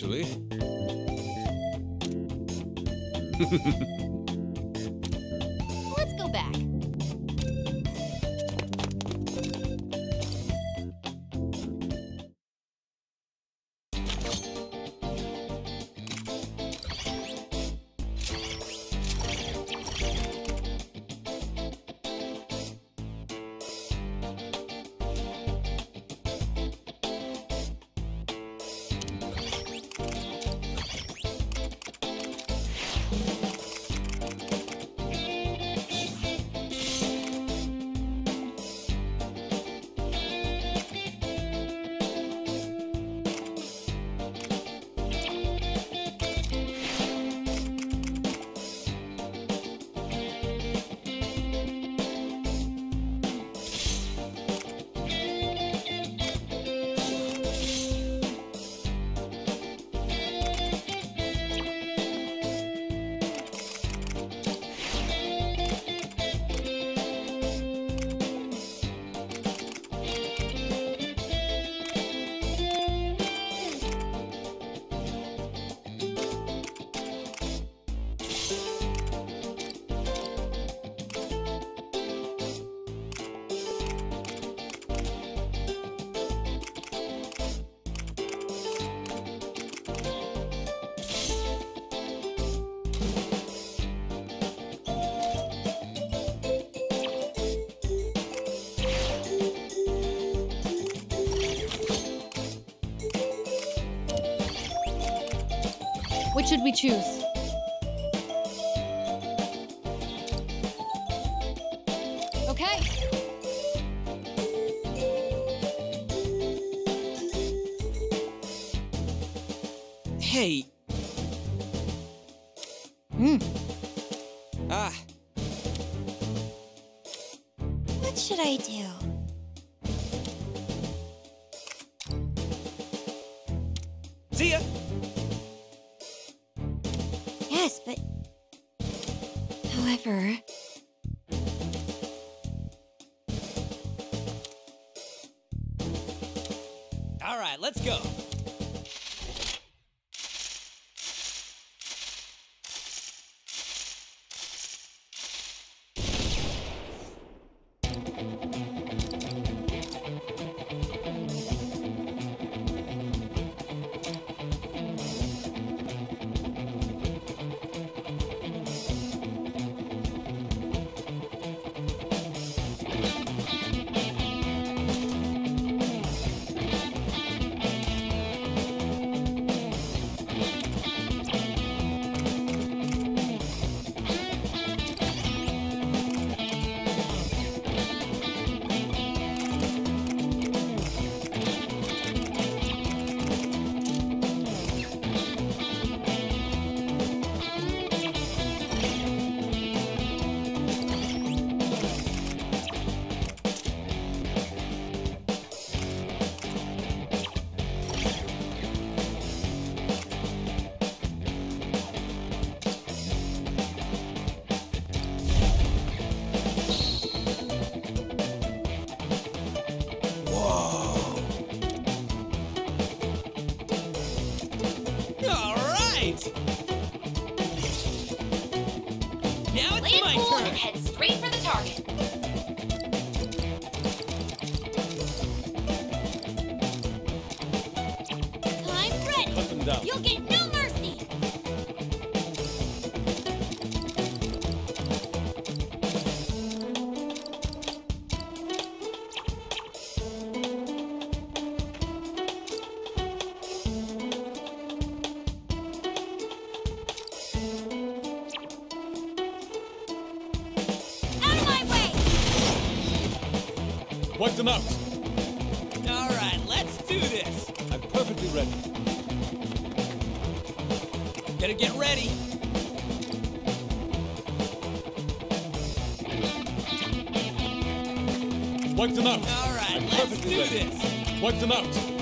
Actually, [LAUGHS] should we choose? Just enough. All right, let's do this. I'm perfectly ready. Better get ready. Wipe them out. All right, I'm let's do ready. this. Wipe them out.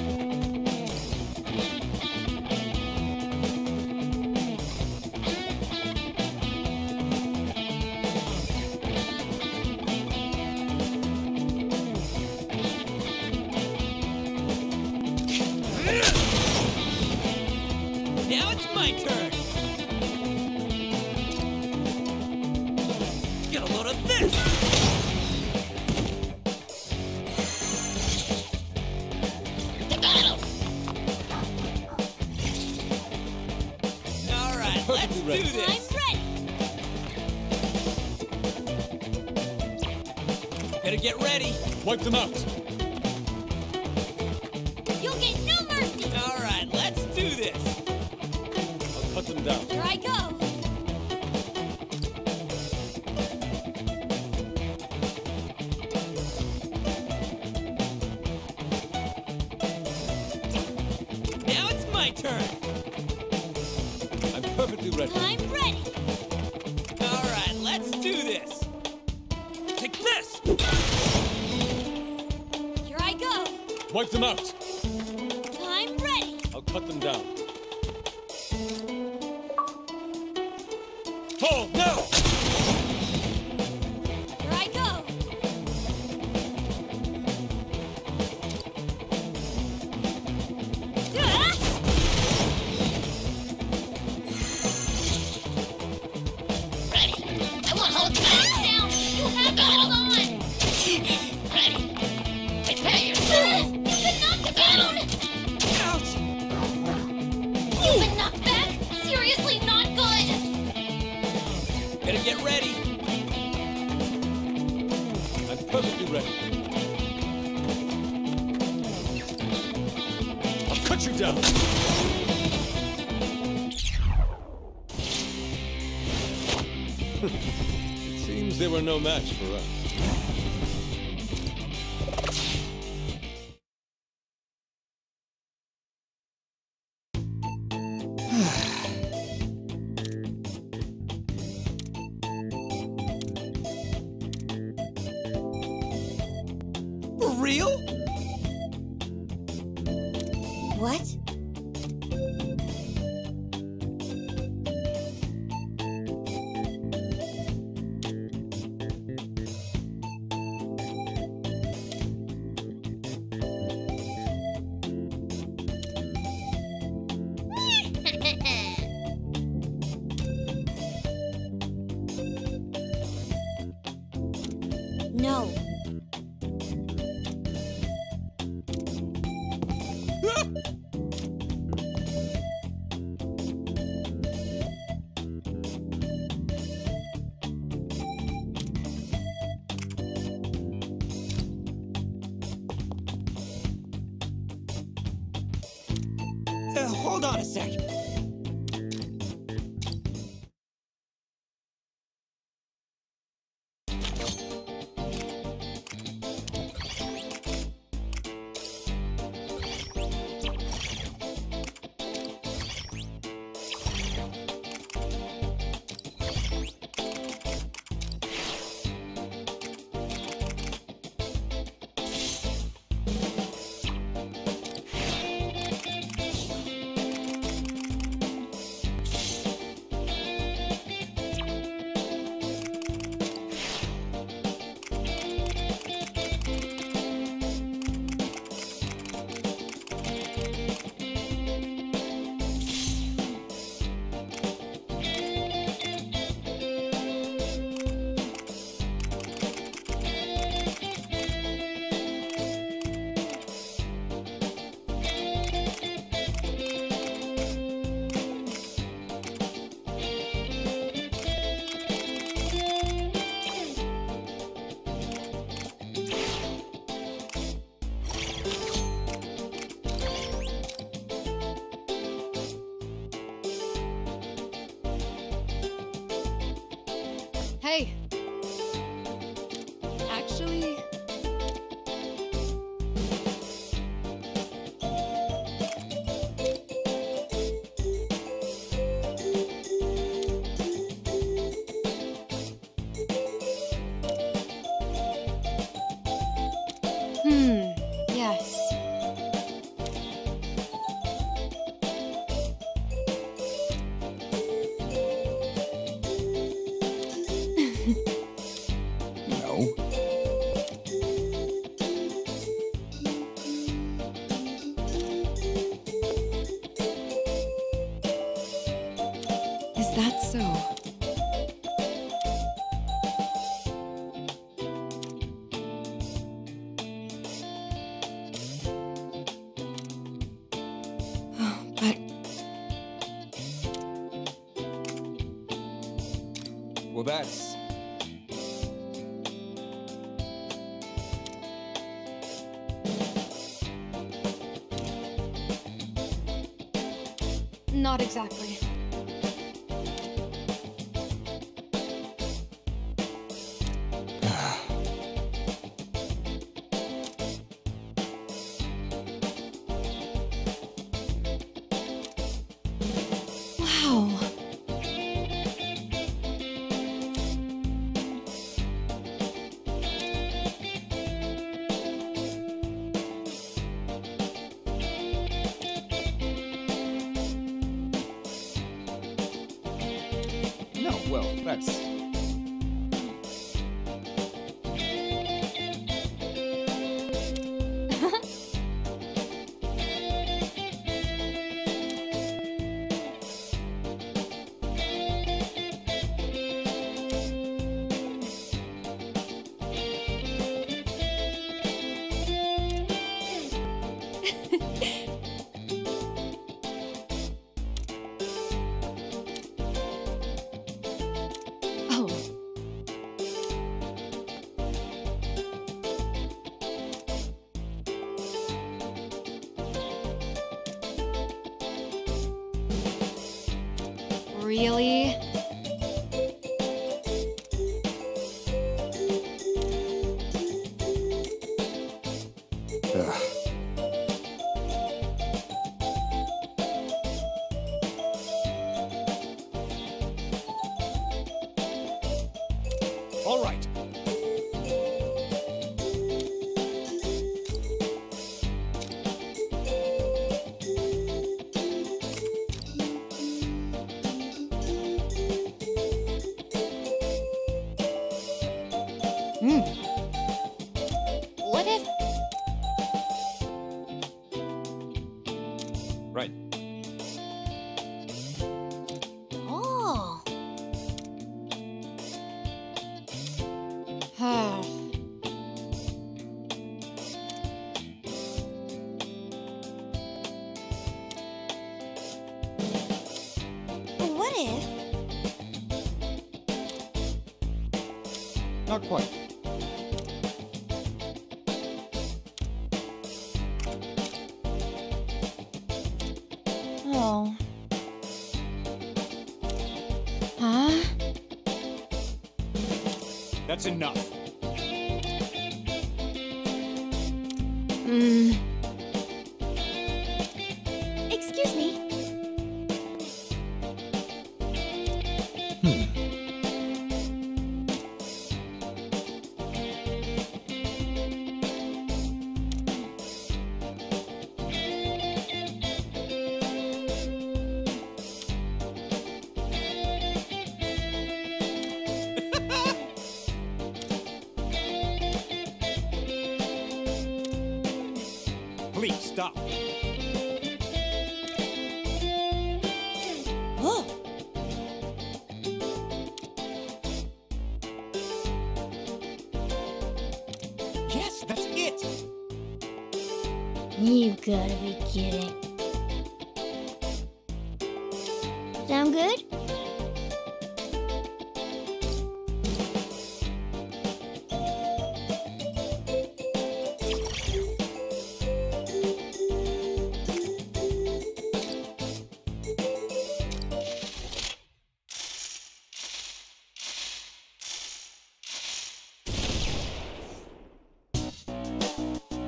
much. Not exactly. Oh. Huh? That's enough. good?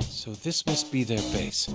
So this must be their base.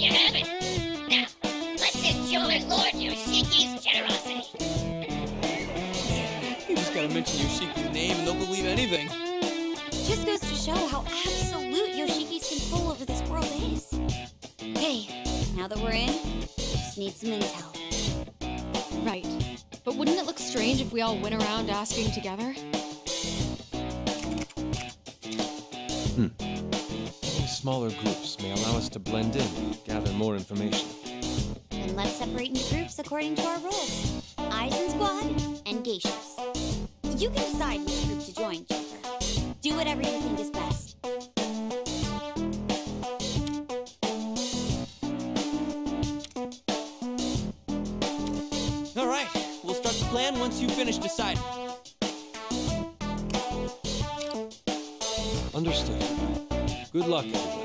you haven't. Now, let's enjoy Lord Yoshiki's generosity. You just gotta mention Yoshiki's name and they'll believe anything. Just goes to show how absolute Yoshiki's control over this world is. Hey, now that we're in, just need some intel. Right. But wouldn't it look strange if we all went around asking together? smaller groups may allow us to blend in gather more information. and let's separate into groups according to our rules. and Squad and Geishas. You can decide which group to join, Joker. Do whatever you think is best. All right, we'll start the plan once you finish deciding. luck.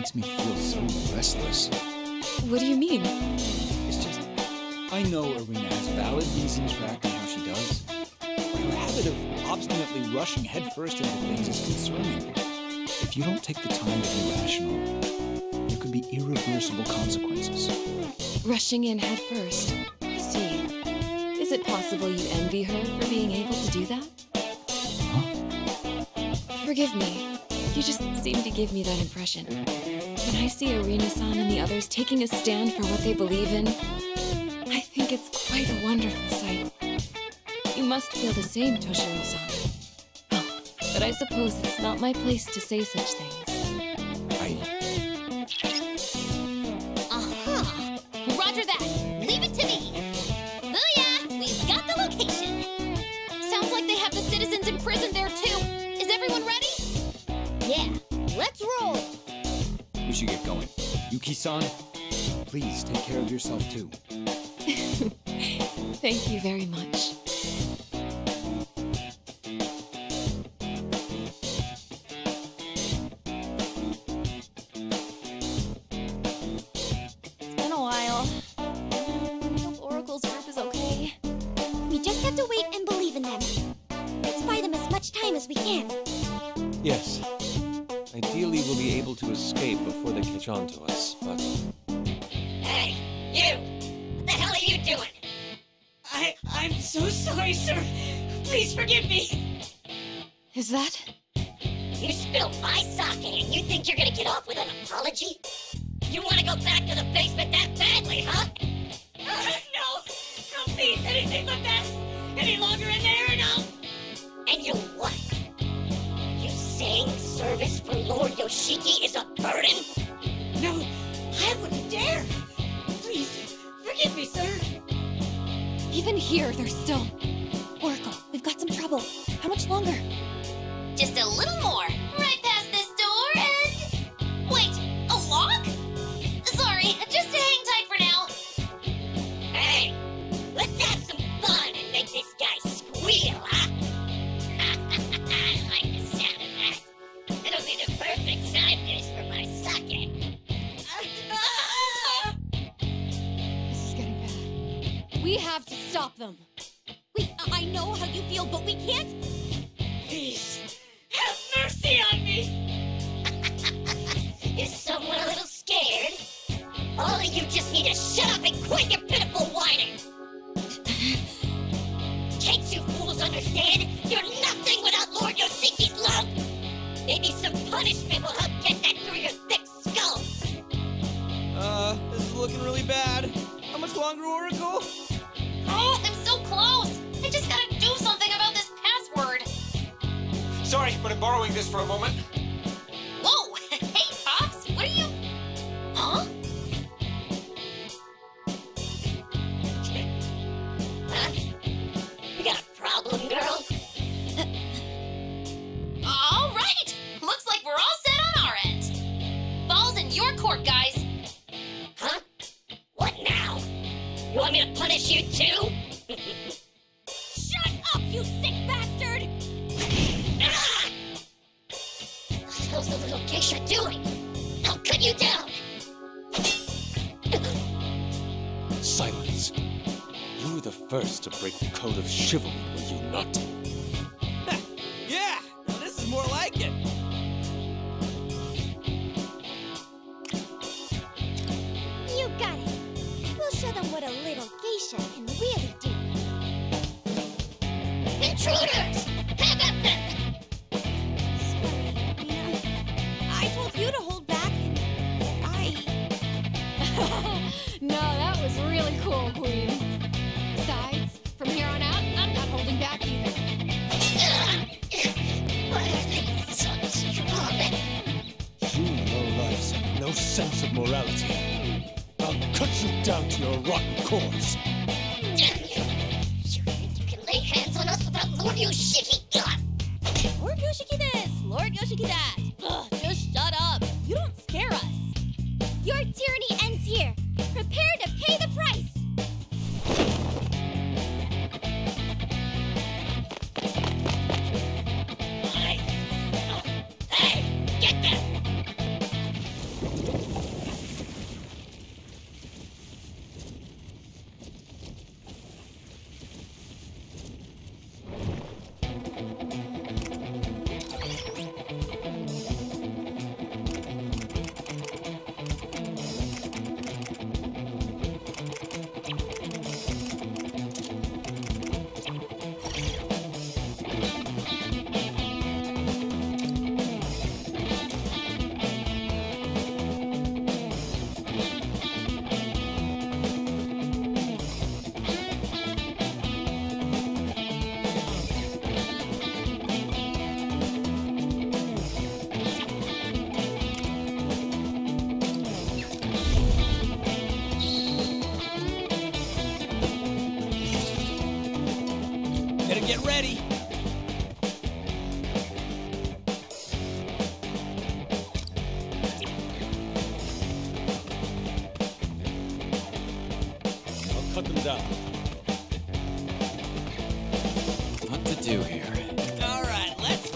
makes me feel so restless. What do you mean? It's just, I know Erina has valid reasons for acting how she does. But her habit of obstinately rushing headfirst into things is concerning. If you don't take the time to be rational, there could be irreversible consequences. Rushing in headfirst. I see. Is it possible you envy her for being able to do that? Huh? Forgive me. You just seem to give me that impression. When I see Erina-san and the others taking a stand for what they believe in, I think it's quite a wonderful sight. You must feel the same, Toshiro-san. Oh, but I suppose it's not my place to say such things. Kisan, please take care of yourself too. [LAUGHS] Thank you very much.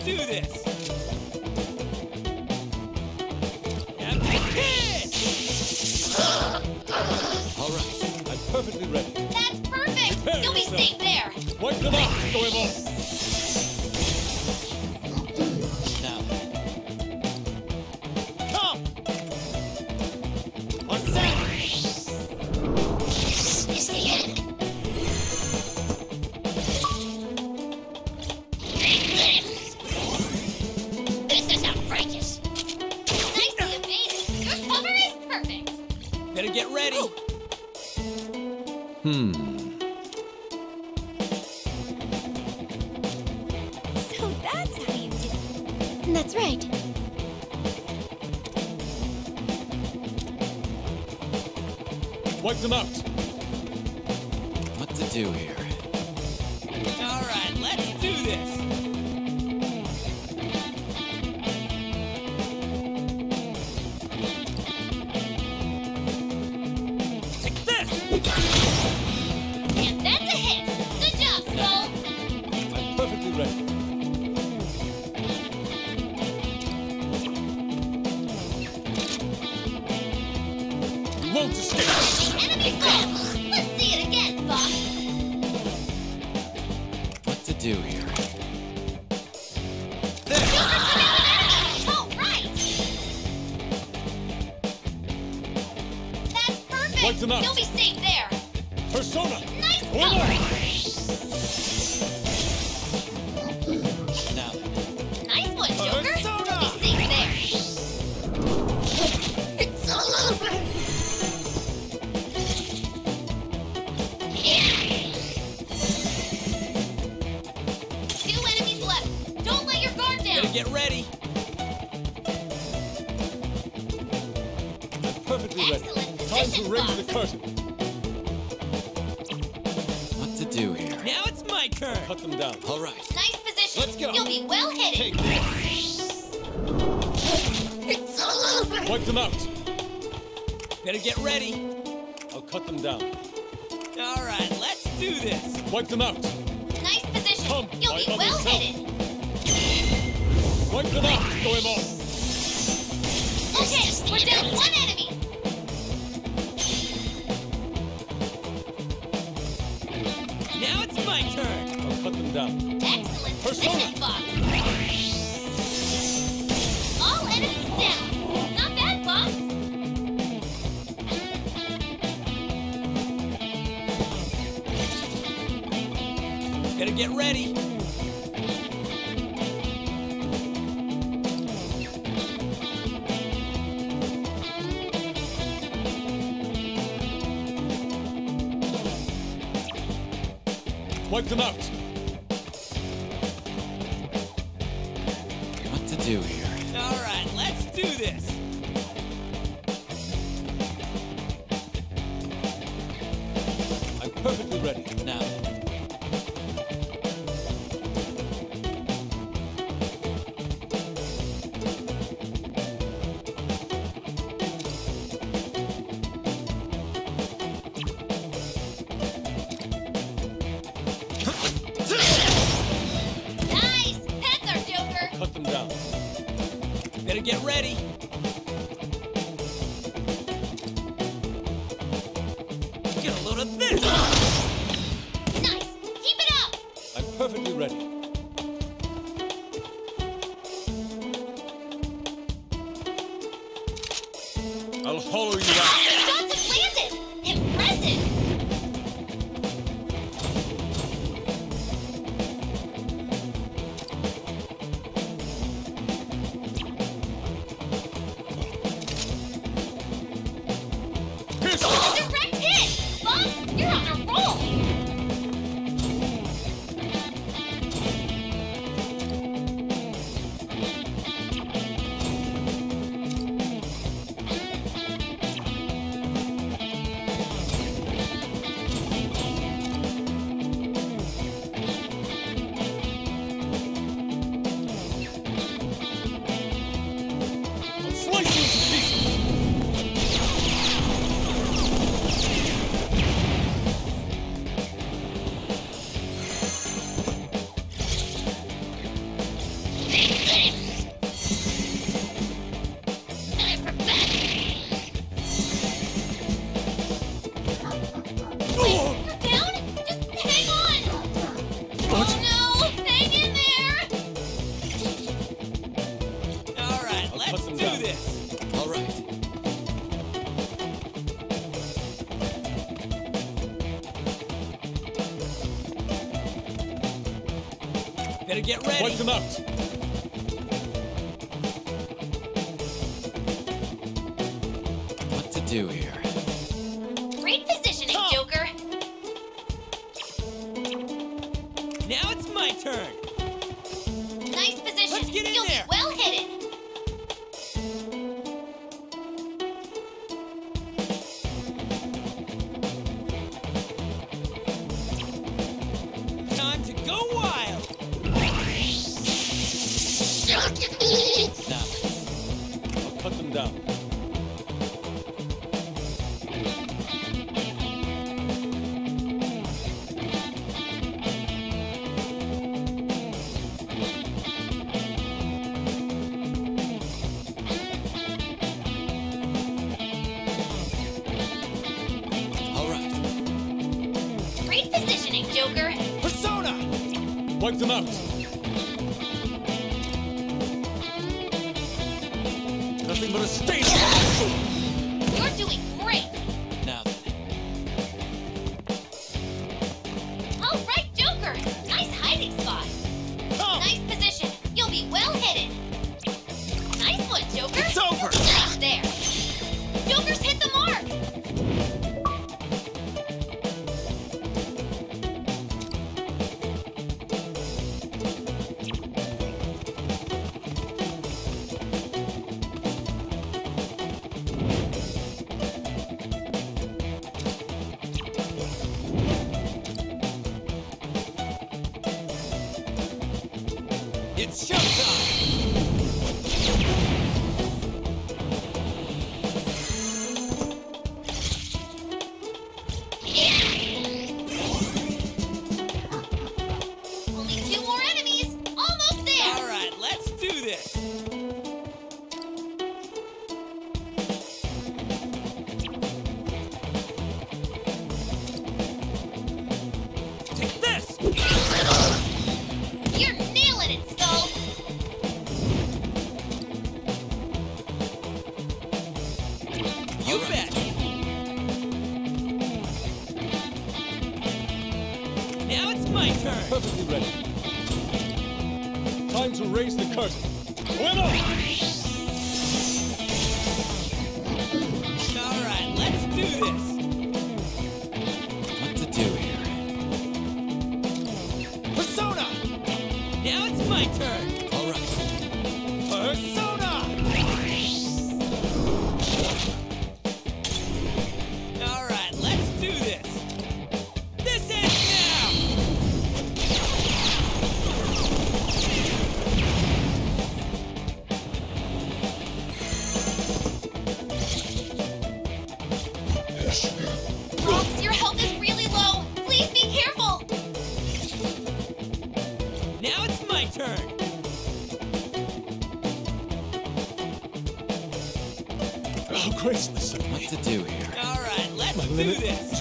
do this! [GASPS] All right, I'm perfectly ready. That's perfect! Prepare You'll yourself. be safe there! Wipe them off, get ready. What's left? What to do here? Great positioning, Come. Joker. Now it's my turn. Nice position. Let's get in You'll there. well hidden. Time to go wide.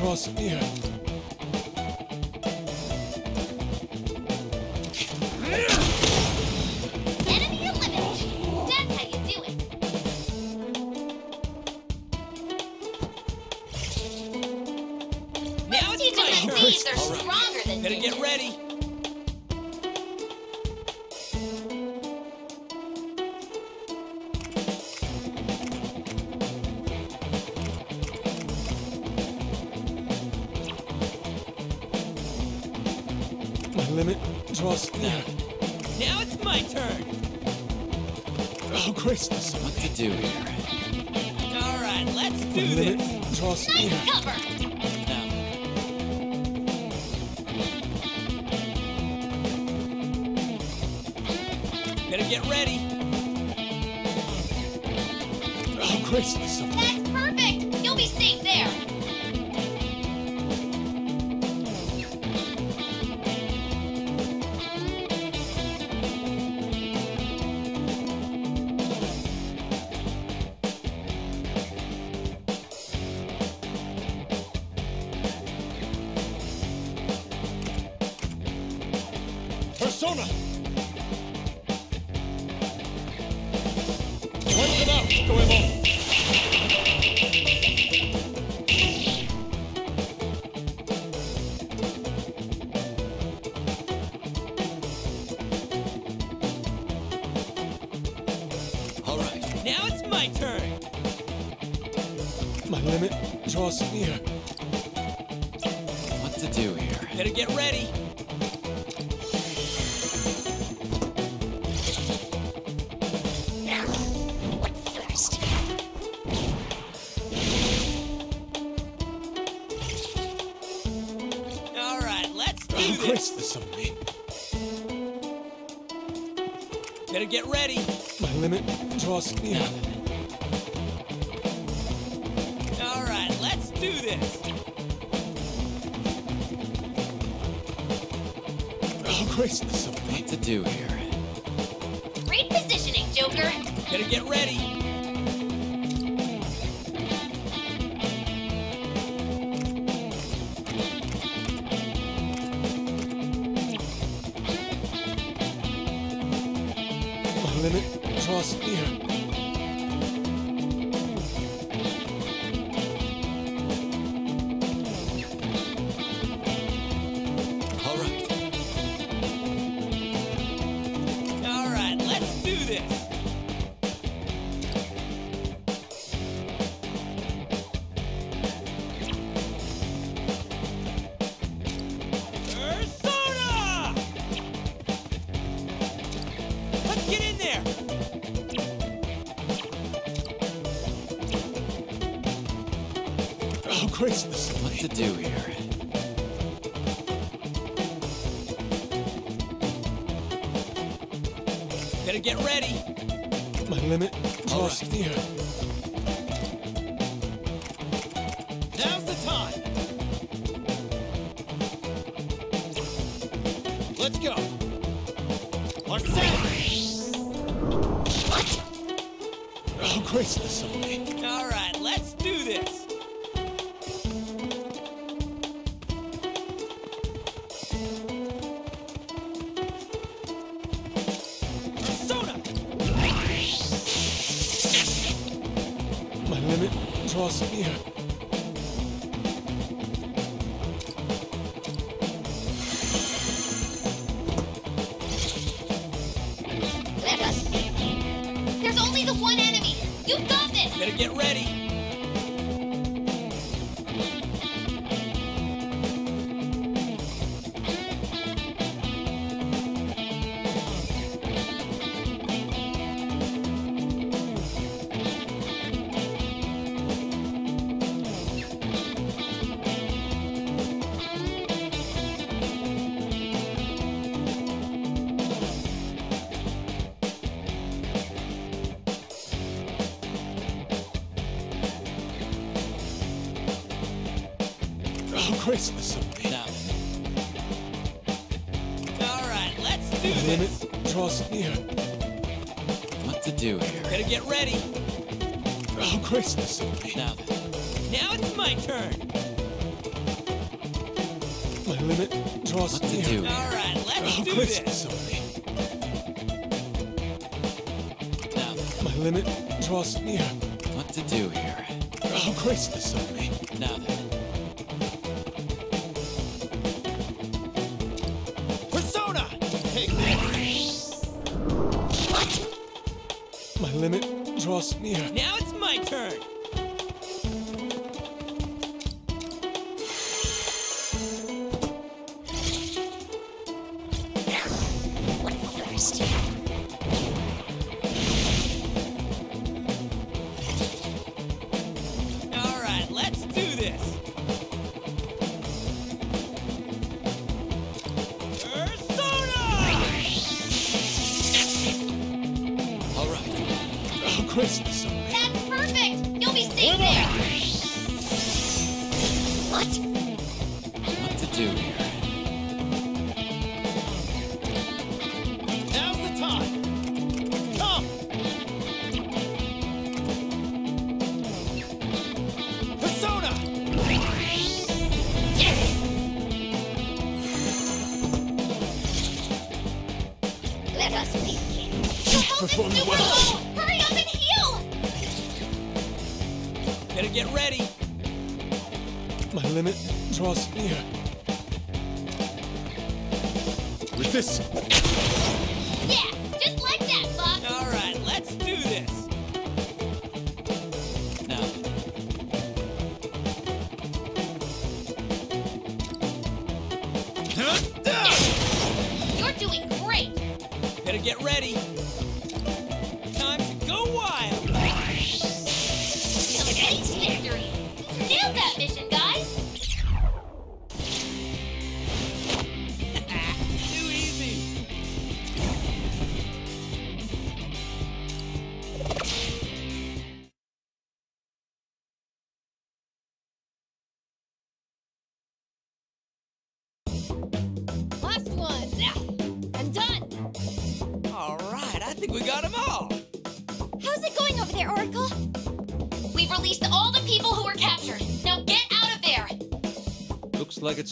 across here. しい。My limit draws near. Christmas. What to do here? Better get ready. My limit just right. here.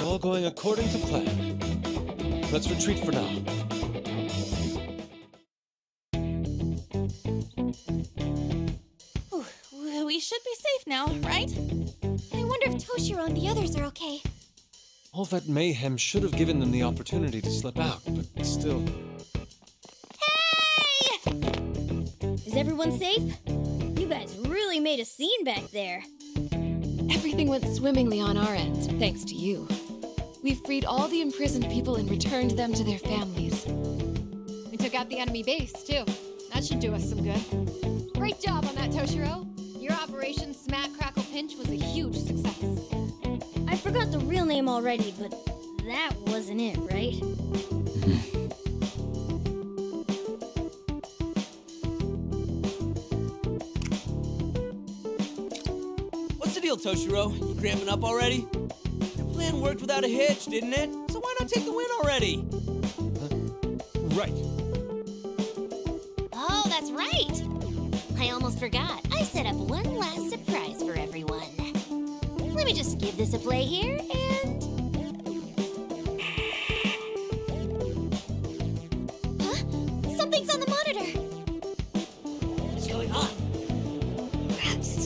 All going according to plan. Let's retreat for now. We should be safe now, right? I wonder if Toshiro and the others are okay. All that mayhem should have given them the opportunity to slip out, but still... Hey! Is everyone safe? You guys really made a scene back there. Everything went swimmingly on our end, thanks to you people and returned them to their families. We took out the enemy base, too.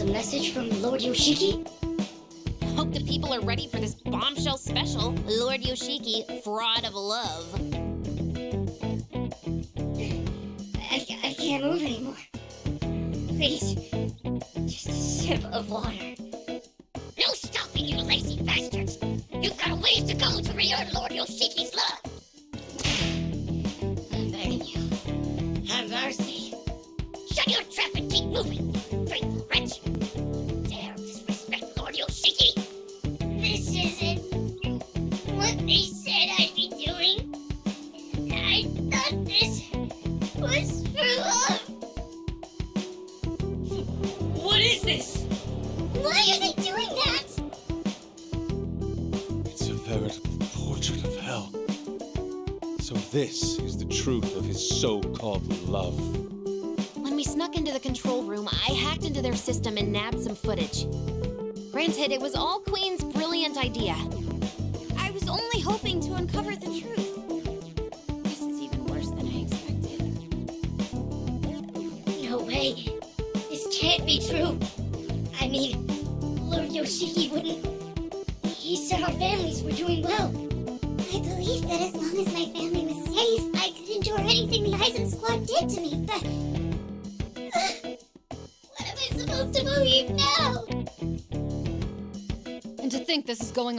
a message from Lord Yoshiki? Hope the people are ready for this bombshell special, Lord Yoshiki, Fraud of Love. I, I can't move anymore. Please, just a sip of water. No stopping, you lazy bastards! You've got a ways to go to re-earn Lord Yoshiki's love! Love.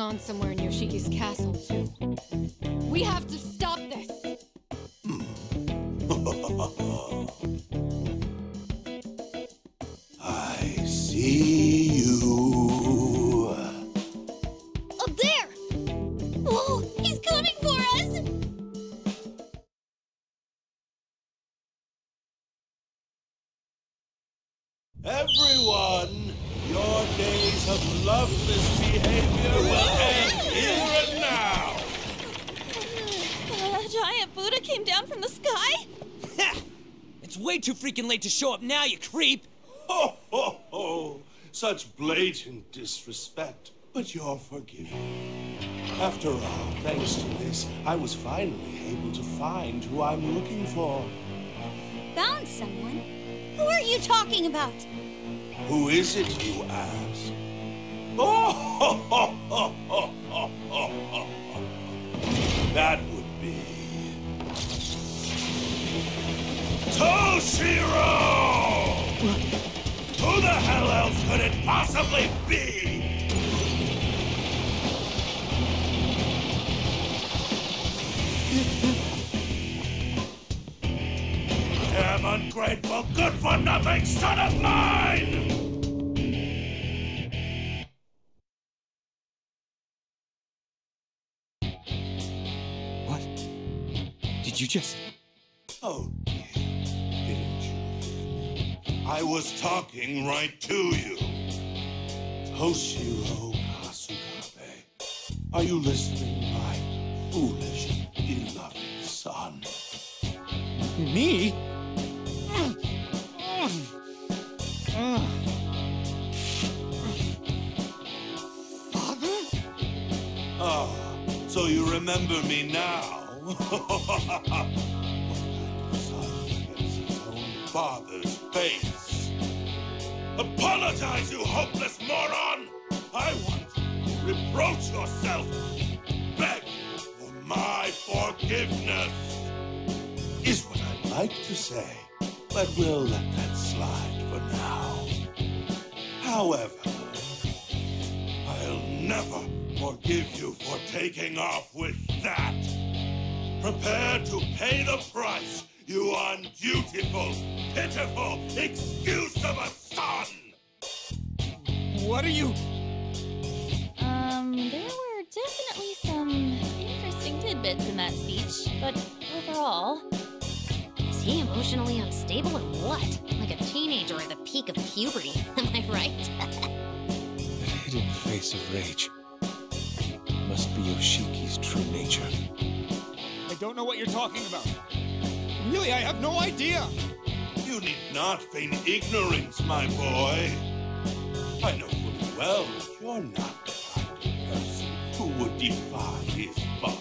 On somewhere in Yoshiki's castle, late to show up now, you creep! Ho, ho, ho. Such blatant disrespect. But you're forgiven. After all, thanks to this, I was finally able to find who I'm looking for. Found someone? Who are you talking about? Who is it, you ask? Oh, ho, ho, ho, ho, ho, ho, ho. That would be Toshiro! Who the hell else could it possibly be? Damn ungrateful, good-for-nothing son of mine! What? Did you just. Oh, dear. Didn't you? I was talking right to you. Toshiro Kasukabe. Are you listening, my foolish, beloved son? Me? Father? Ah, so you remember me now? what kind of son gets his own father's face? Apologize, you hopeless moron! I want reproach yourself. Beg for my forgiveness. Is what I'd like to say, but we'll let that slide for now. However, I'll never forgive you for taking off with that. Prepare to pay the price, you undutiful, pitiful excuse of a son! What are you. Um, there were definitely some interesting tidbits in that speech, but overall, Is he emotionally unstable or what? Like a teenager at the peak of puberty, [LAUGHS] am I right? That hidden face of rage must be Yoshiki's true nature. I don't know what you're talking about. Really, I have no idea. You need not feign ignorance, my boy. I know fully well that you're not the kind of person who would defy his father.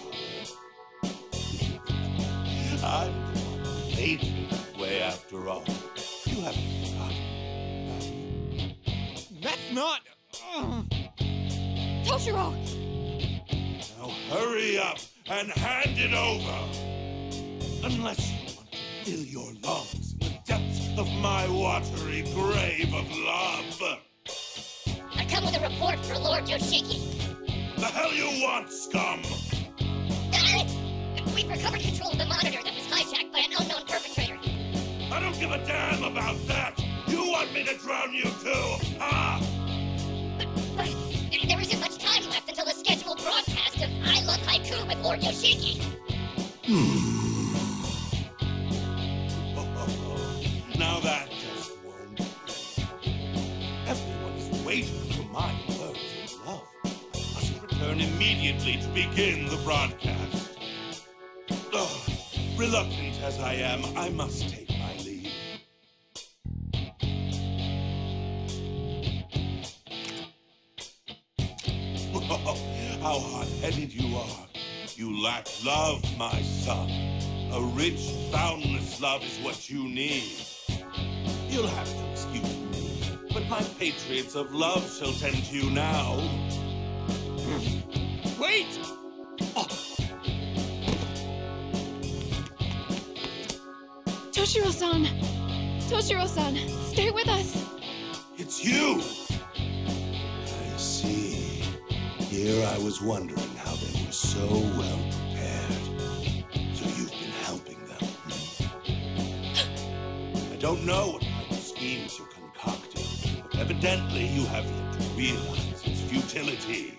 I'm the one who made you that way after all. You haven't forgotten, have you? That's not. Ugh. Toshiro! Now hurry up and hand it over! Unless you want to fill your lungs in the depths of my watery grave of love. I come with a report for Lord Yoshiki. The hell you want, scum? Ah! We've recovered control of the monitor that was hijacked by an unknown perpetrator. I don't give a damn about that. You want me to drown you too, huh? But there isn't much time left until the scheduled broadcast of I Love Haiku with Lord Yoshiki. Now immediately to begin the broadcast. Oh, reluctant as I am, I must take my leave. [LAUGHS] How hot-headed you are. You lack love, my son. A rich, boundless love is what you need. You'll have to excuse me, but my patriots of love shall tend to you now. Wait! Oh. Toshiro-san! Toshiro-san, stay with us! It's you! I see. Here I was wondering how they were so well prepared. So you've been helping them. hmm? I don't know what kind of schemes you're concocting, but evidently you have yet to realize its futility.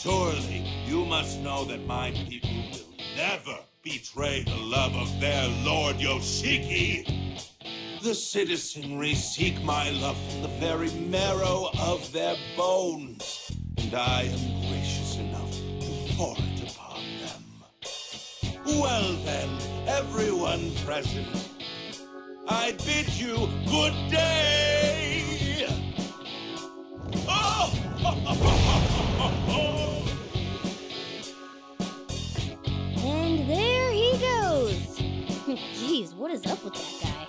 Surely you must know that my people will never betray the love of their Lord Yoshiki. The citizenry seek my love from the very marrow of their bones, and I am gracious enough to pour it upon them. Well then, everyone present, I bid you good day! And there he goes. [LAUGHS] Jeez, what is up with that guy?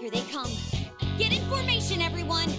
Here they come. Get in formation, everyone!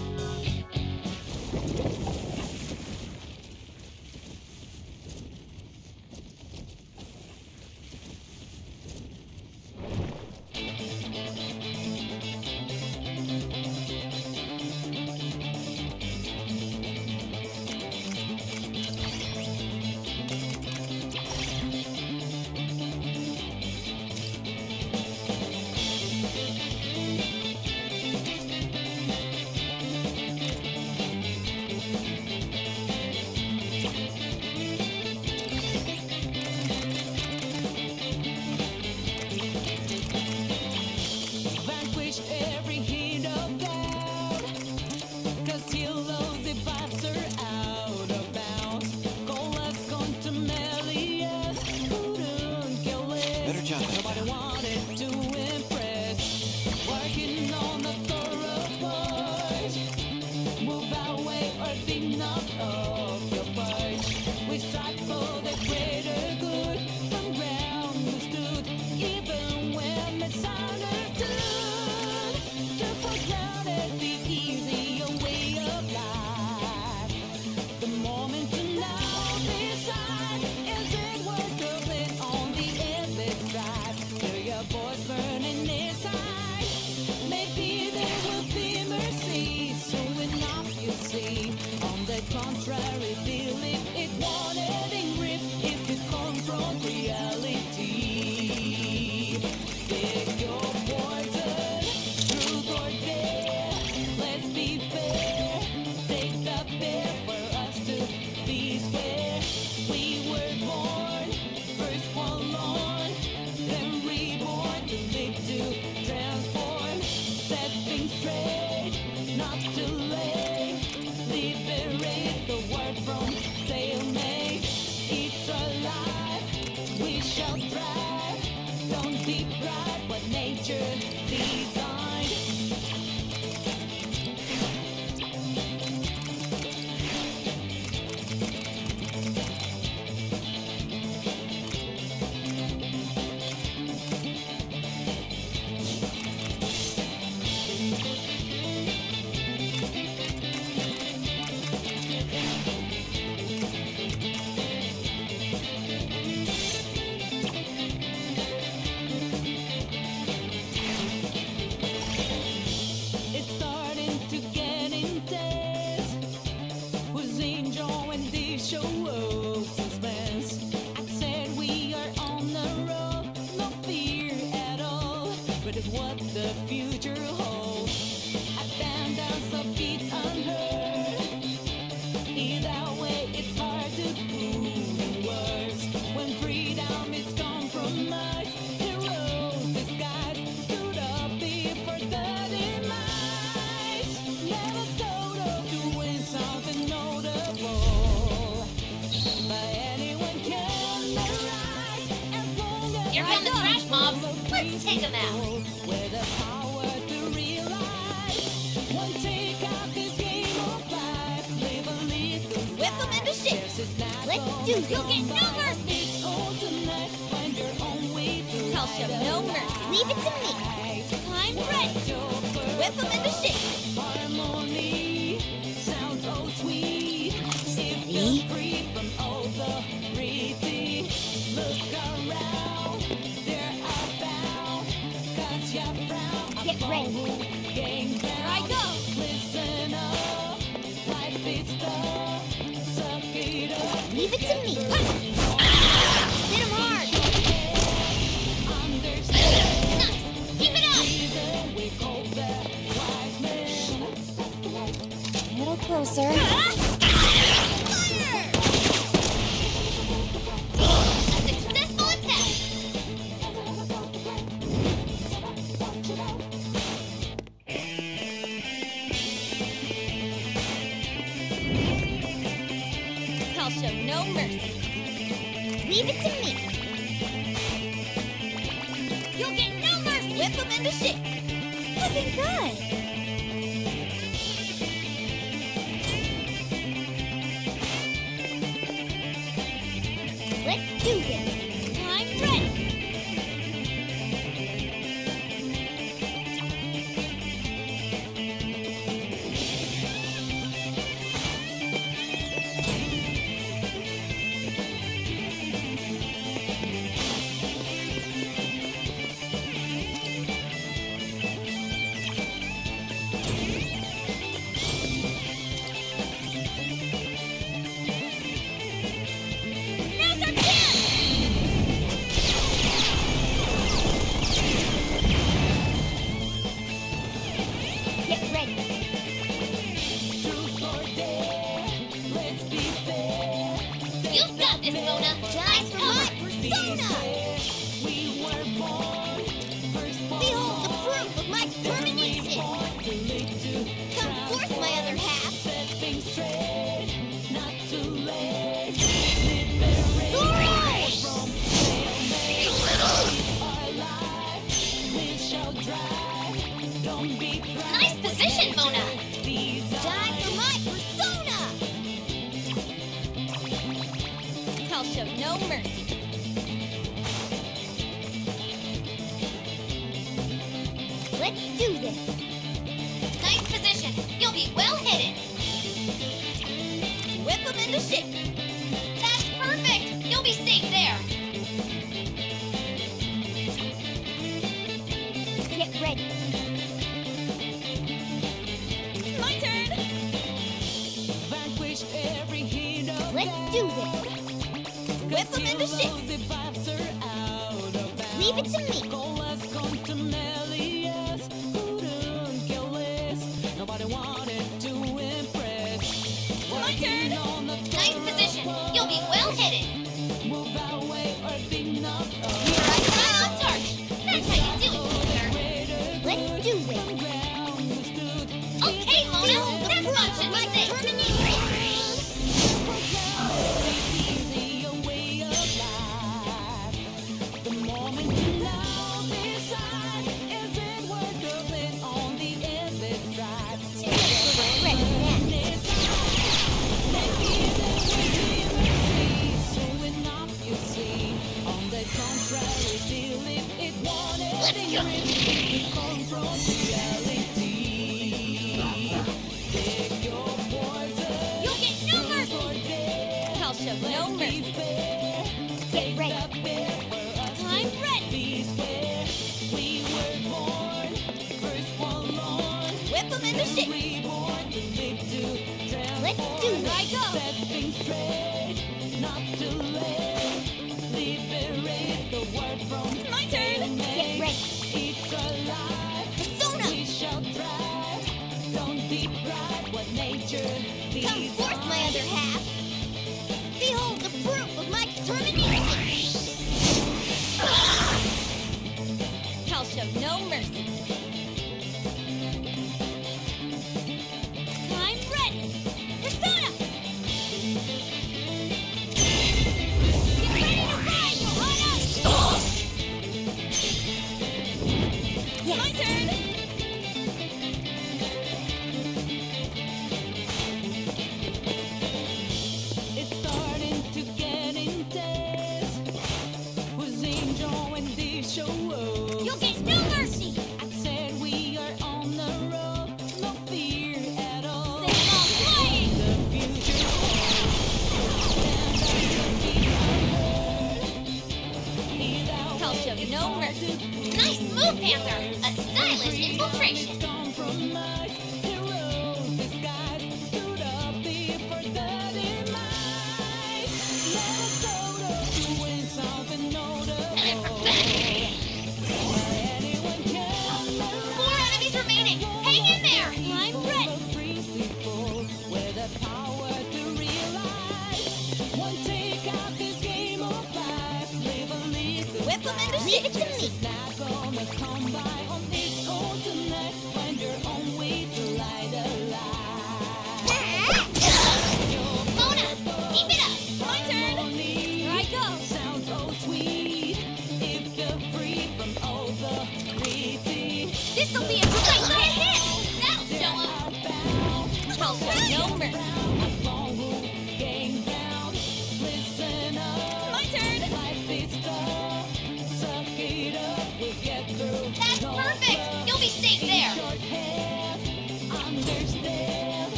A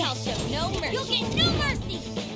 I'll show no mercy. You'll get no mercy.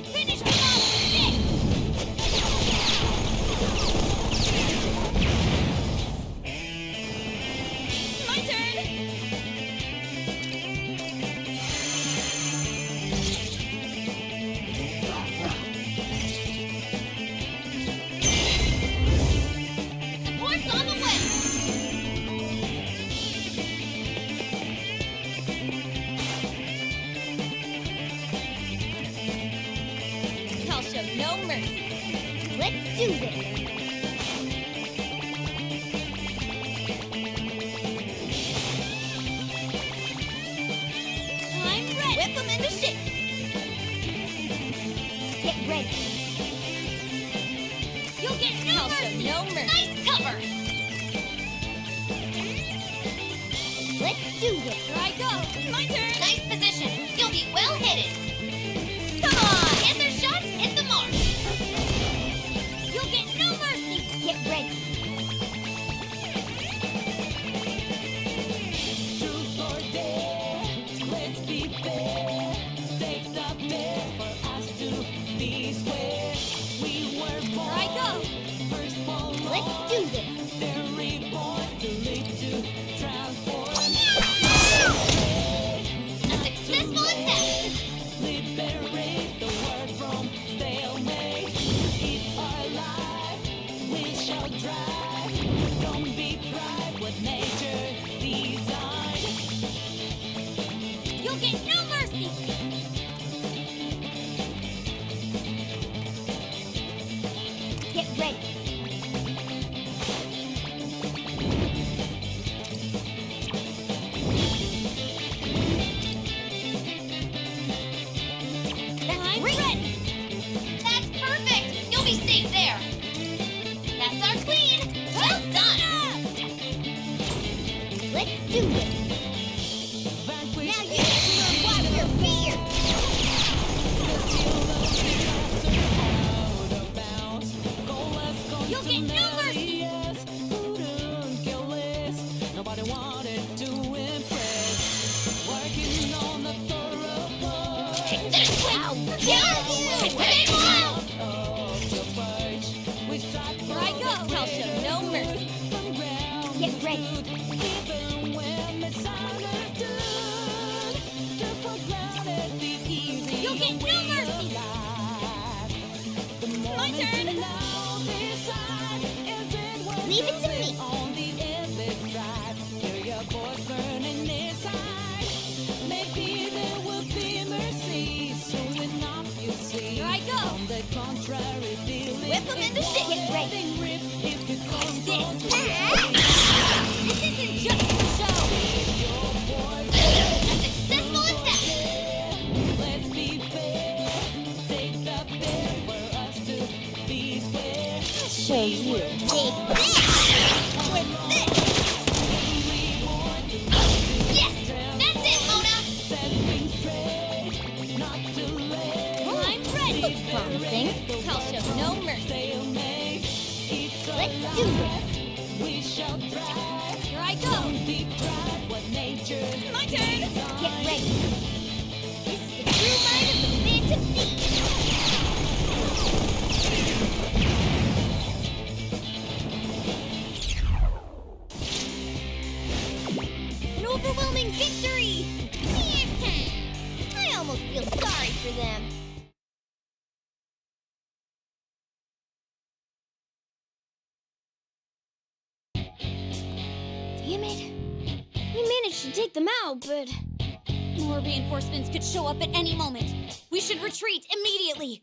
Take them out, but More reinforcements could show up at any moment. We should retreat immediately.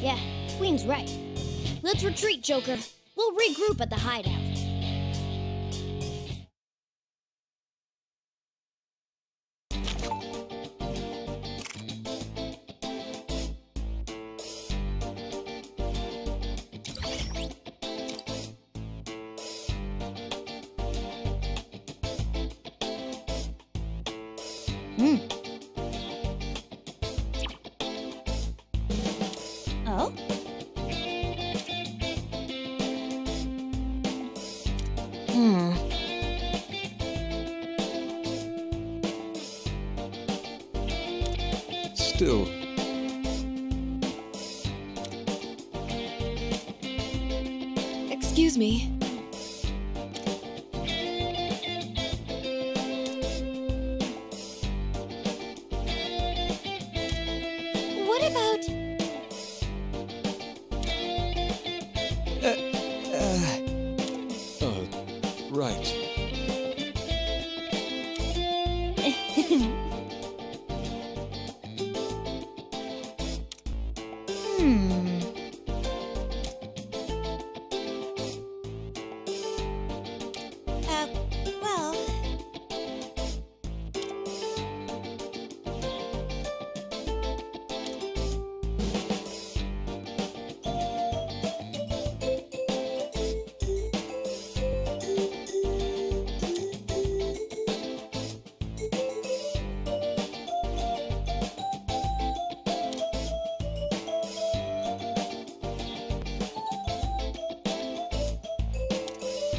yeah, Queen's right. Let's retreat, Joker. We'll regroup at the hideout.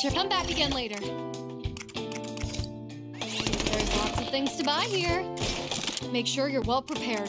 should come back again later. There's lots of things to buy here. Make sure you're well prepared.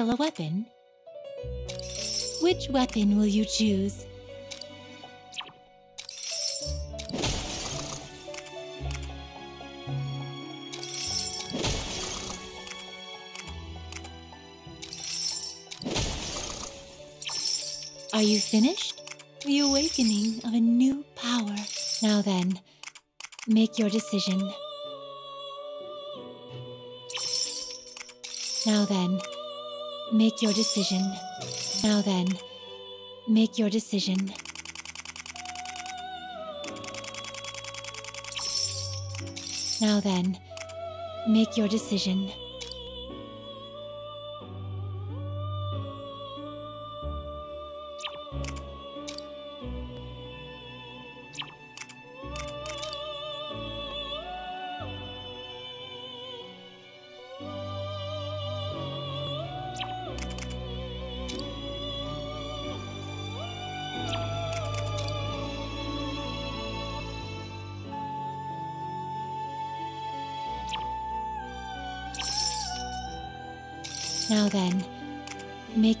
Dismantle a weapon? Which weapon will you choose? Are you finished? The awakening of a new power. Now then, make your decision. Your decision. Now then, make your decision. Now then, make your decision.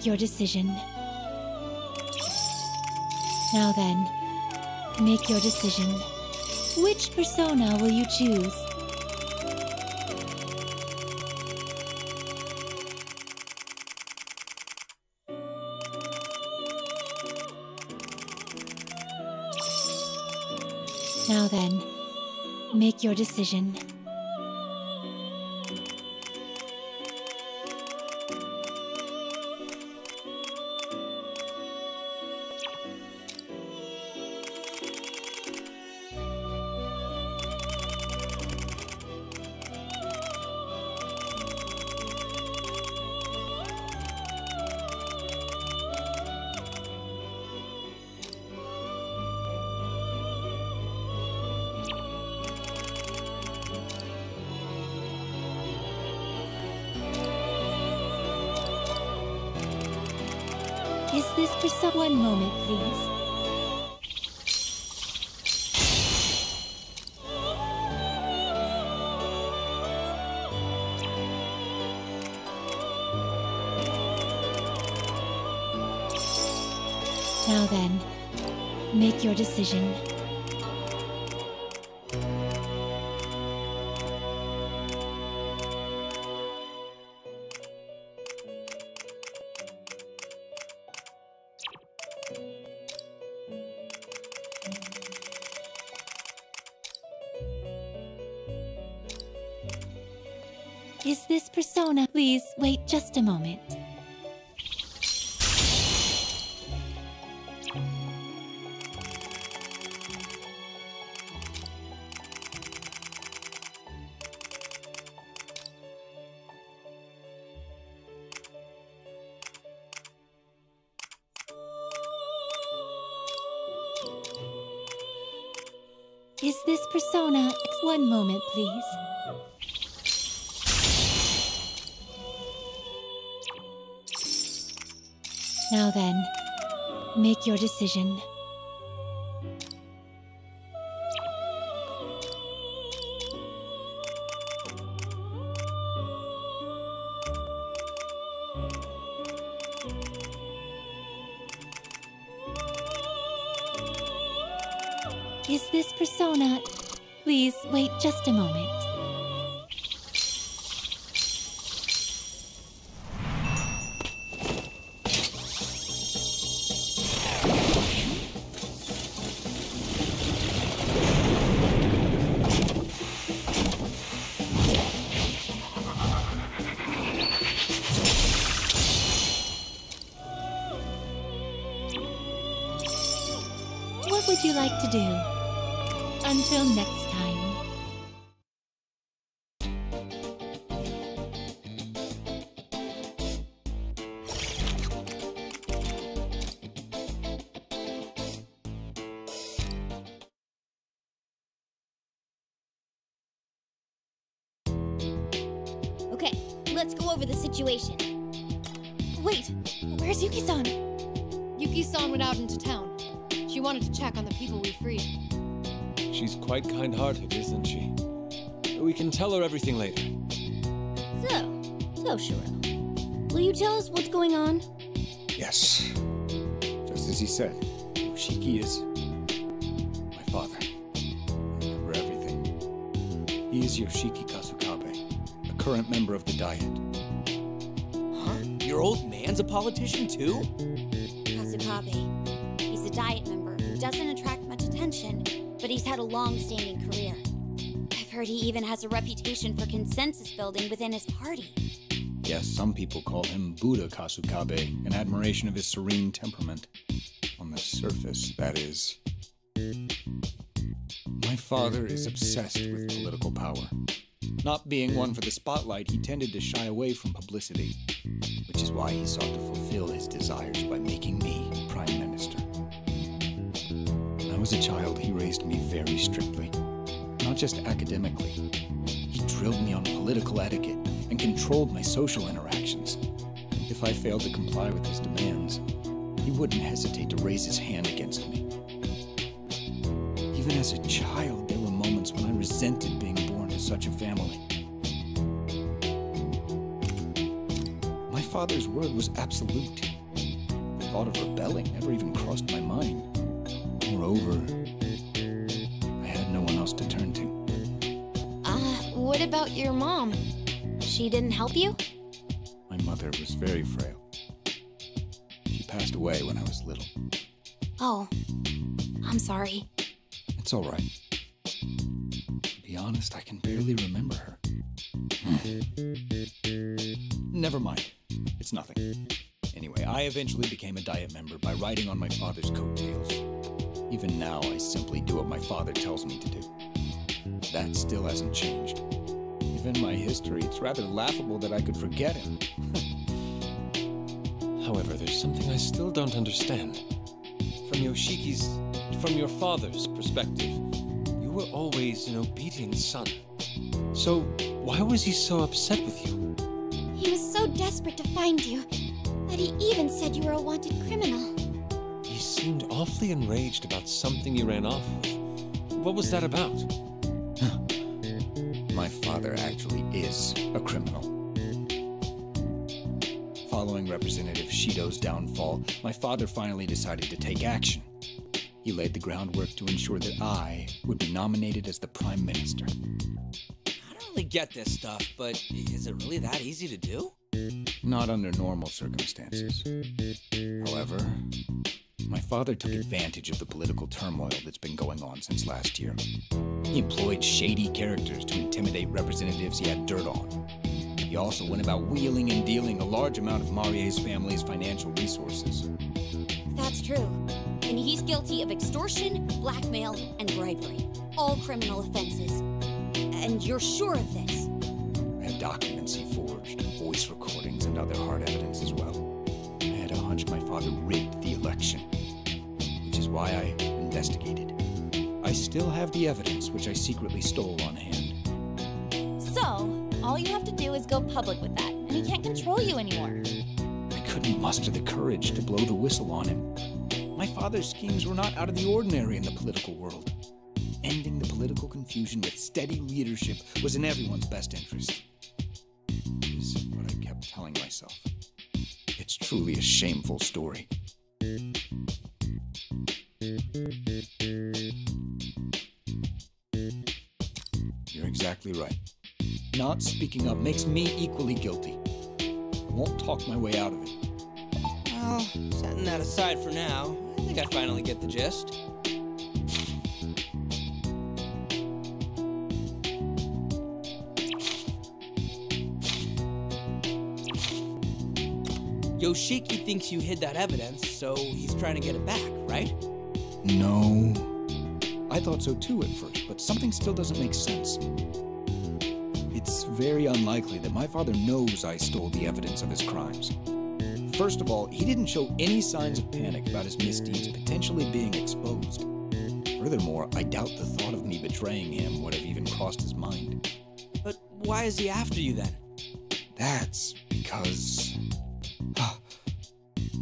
Make your decision. Now then, make your decision. Which persona will you choose? Now then, make your decision. Just a moment. Make your decision. Situation. Wait, where's Yuki-san? Yuki-san went out into town. She wanted to check on the people we freed. She's quite kind hearted, isn't she? We can tell her everything later. So, so Shiro, will you tell us what's going on? Yes. Just as he said, Yoshiki is my father. I remember everything. He is Yoshiki Kasukabe, a current member of the Diet. Huh? Your old man's a politician too? Kasukabe. He's a diet member who doesn't attract much attention, but he's had a long-standing career. I've heard he even has a reputation for consensus building within his party. Yes, some people call him Buddha Kasukabe, in admiration of his serene temperament. On the surface, that is. My father is obsessed with political power. Not being one for the spotlight, he tended to shy away from publicity, which is why he sought to fulfill his desires by making me prime minister. When I was a child, he raised me very strictly, not just academically. He drilled me on political etiquette and controlled my social interactions. If I failed to comply with his demands, he wouldn't hesitate to raise his hand against me. Even as a child, there were moments when I resented being born to such a family. Father's word was absolute. The thought of rebelling never even crossed my mind. Moreover, I had no one else to turn to. Uh, what about your mom? She didn't help you? My mother was very frail. She passed away when I was little. Oh, I'm sorry. It's all right. To be honest, I can eventually became a Diet member by riding on my father's coattails. Even now, I simply do what my father tells me to do. That still hasn't changed. Given my history, it's rather laughable that I could forget him. [LAUGHS] However, there's something I still don't understand. From Yoshiki's, from your father's perspective, you were always an obedient son. So, why was he so upset with you? He was so desperate to find you he even said you were a wanted criminal. He seemed awfully enraged about something you ran off with. What was that about? [LAUGHS] My father actually is a criminal. Following Representative Shido's downfall, my father finally decided to take action. He laid the groundwork to ensure that I would be nominated as the Prime Minister. I don't really get this stuff, but is it really that easy to do? Not under normal circumstances. However, my father took advantage of the political turmoil that's been going on since last year. He employed shady characters to intimidate representatives he had dirt on. He also went about wheeling and dealing a large amount of Marie's family's financial resources. That's true. And he's guilty of extortion, blackmail, and bribery. All criminal offenses. And you're sure of this? I have documents he voice recordings, and other hard evidence as well. I had a hunch my father rigged the election, which is why I investigated. I still have the evidence which I secretly stole on hand. So, all you have to do is go public with that, and he can't control you anymore. I couldn't muster the courage to blow the whistle on him. My father's schemes were not out of the ordinary in the political world. Ending the political confusion with steady leadership was in everyone's best interest. Telling myself. It's truly a shameful story. You're exactly right. Not speaking up makes me equally guilty. I won't talk my way out of it. Well, setting that aside for now, I think I finally get the gist. Yoshiki thinks you hid that evidence, so he's trying to get it back, right? No, I thought so too at first, but something still doesn't make sense. It's very unlikely that my father knows I stole the evidence of his crimes. First of all, he didn't show any signs of panic about his misdeeds potentially being exposed. Furthermore, I doubt the thought of me betraying him would have even crossed his mind. But why is he after you then? That's because.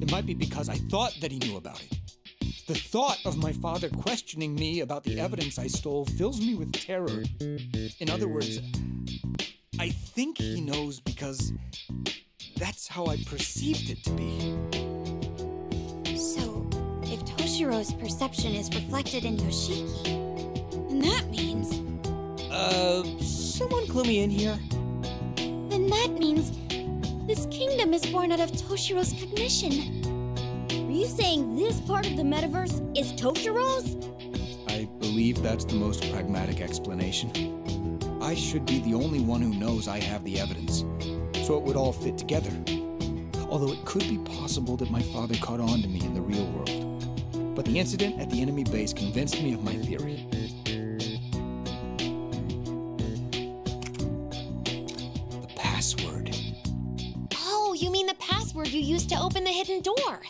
It might be because I thought that he knew about it. The thought of my father questioning me about the evidence I stole fills me with terror. In other words, I think he knows because that's how I perceived it to be. So, if Toshiro's perception is reflected in Yoshiki, then that means. Uh, someone clue me in here? Then that means this kingdom is born out of Toshiro's cognition. Are you saying this part of the metaverse is Toshiro's? I believe that's the most pragmatic explanation. I should be the only one who knows I have the evidence, so it would all fit together. Although it could be possible that my father caught on to me in the real world. But the incident at the enemy base convinced me of my theory. You used to open the hidden door?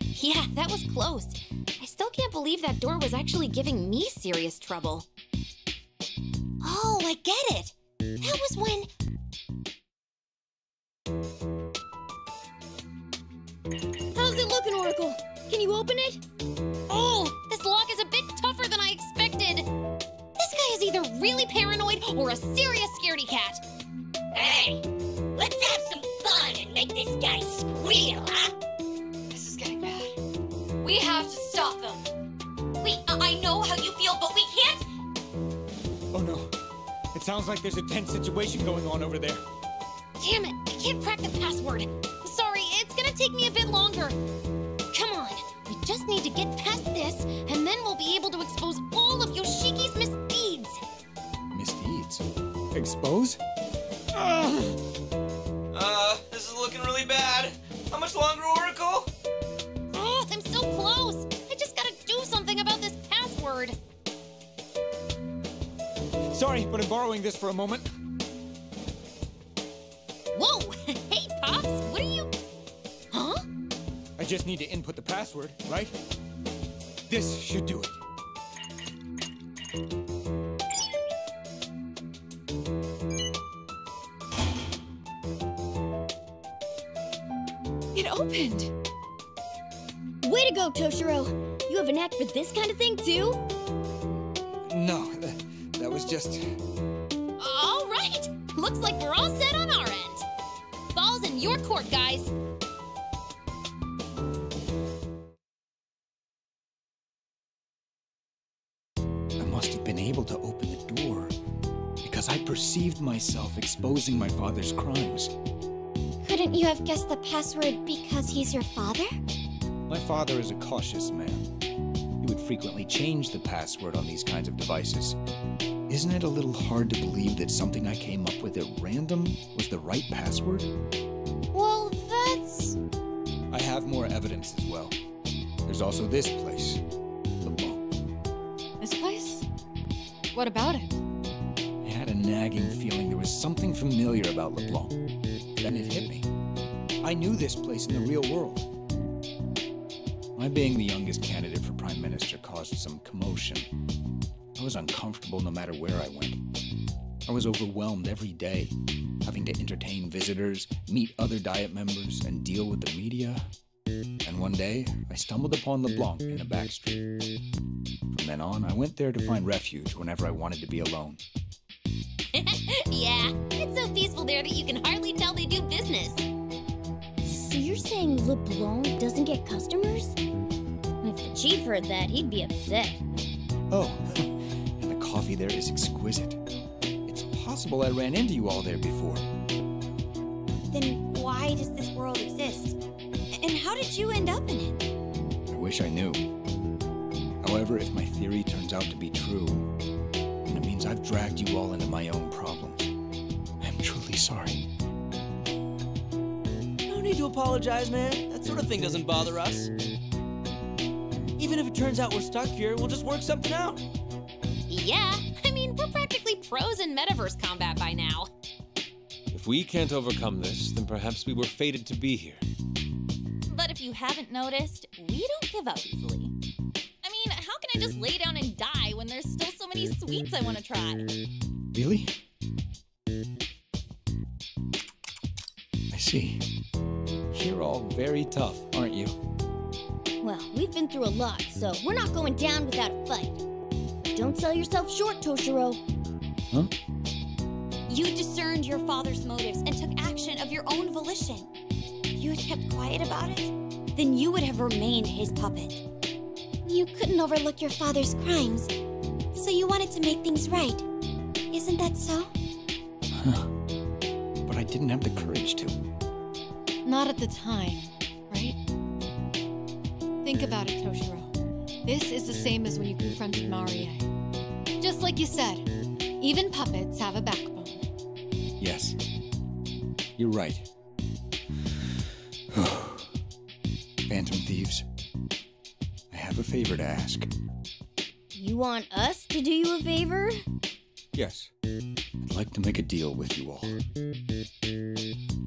Yeah, that was close. I still can't believe that door was actually giving me serious trouble. Oh, I get it. That was when. How's it looking, Oracle? Can you open it? Oh, this lock is a bit tougher than I expected. This guy is either really paranoid or a serious scaredy cat. Hey, let's have some fun and make this guy squeal, huh? This is getting bad. We have to stop them. Wait, I I know how you feel, but we can't. Oh no. It sounds like there's a tense situation going on over there. Damn it, I can't crack the password. Sorry, it's gonna take me a bit longer. Come on, we just need to get past this, and then we'll be able to expose all of Yoshiki's misdeeds. Misdeeds? Expose? Ah! Uh, this is looking really bad. How much longer, Oracle? Oh, I'm so close. I just gotta do something about this password. Sorry, but I'm borrowing this for a moment. Whoa! [LAUGHS] Hey, Pops, what are you. Huh? I just need to input the password, right? This should do it. Opened! Way to go, Toshiro! You have a knack for this kind of thing, too? No, that, that was just. All right! Looks like we're all set on our end. Ball's in your court, guys. I must have been able to open the door because I perceived myself exposing my father's crimes. Couldn't you have guessed the password because he's your father? My father is a cautious man. He would frequently change the password on these kinds of devices. Isn't it a little hard to believe that something I came up with at random was the right password? Well, that's. I have more evidence as well. There's also this place. Leblanc. This place? What about it? I had a nagging feeling there was something familiar about LeBlanc. Then it hit me. I knew this place in the real world. My being the youngest candidate for Prime Minister caused some commotion. I was uncomfortable no matter where I went. I was overwhelmed every day, having to entertain visitors, meet other Diet members, and deal with the media. And one day, I stumbled upon LeBlanc in a back street. From then on, I went there to find refuge whenever I wanted to be alone. Yeah, it's so peaceful there that you can hardly tell they do business. So you're saying LeBlanc doesn't get customers? If the chief heard that, he'd be upset. Oh, [LAUGHS] and the coffee there is exquisite. It's possible I ran into you all there before. Then why does this world exist? And how did you end up in it? I wish I knew. However, if my theory turns out to be true, then it means I've dragged you all into my own problems. I'm truly sorry. No need to apologize, man. That sort of thing doesn't bother us. Even if it turns out we're stuck here, we'll just work something out. Yeah, I mean, we're practically pros in metaverse combat by now. If we can't overcome this, then perhaps we were fated to be here. But if you haven't noticed, we don't give up easily. I mean, how can I just lay down and die when there's still so many sweets I want to try? Really? I see. You're all very tough, aren't you? Well, we've been through a lot, so we're not going down without a fight. Don't sell yourself short, Toshiro. Huh? You discerned your father's motives and took action of your own volition. If you had kept quiet about it, then you would have remained his puppet. You couldn't overlook your father's crimes, so you wanted to make things right. Isn't that so? Huh. But I didn't have the courage to. Not at the time, right? Think about it, Toshiro. This is the same as when you confronted Marie. Just like you said, even puppets have a backbone. Yes. You're right. [SIGHS] Phantom Thieves. I have a favor to ask. You want us to do you a favor? Yes. I'd like to make a deal with you all.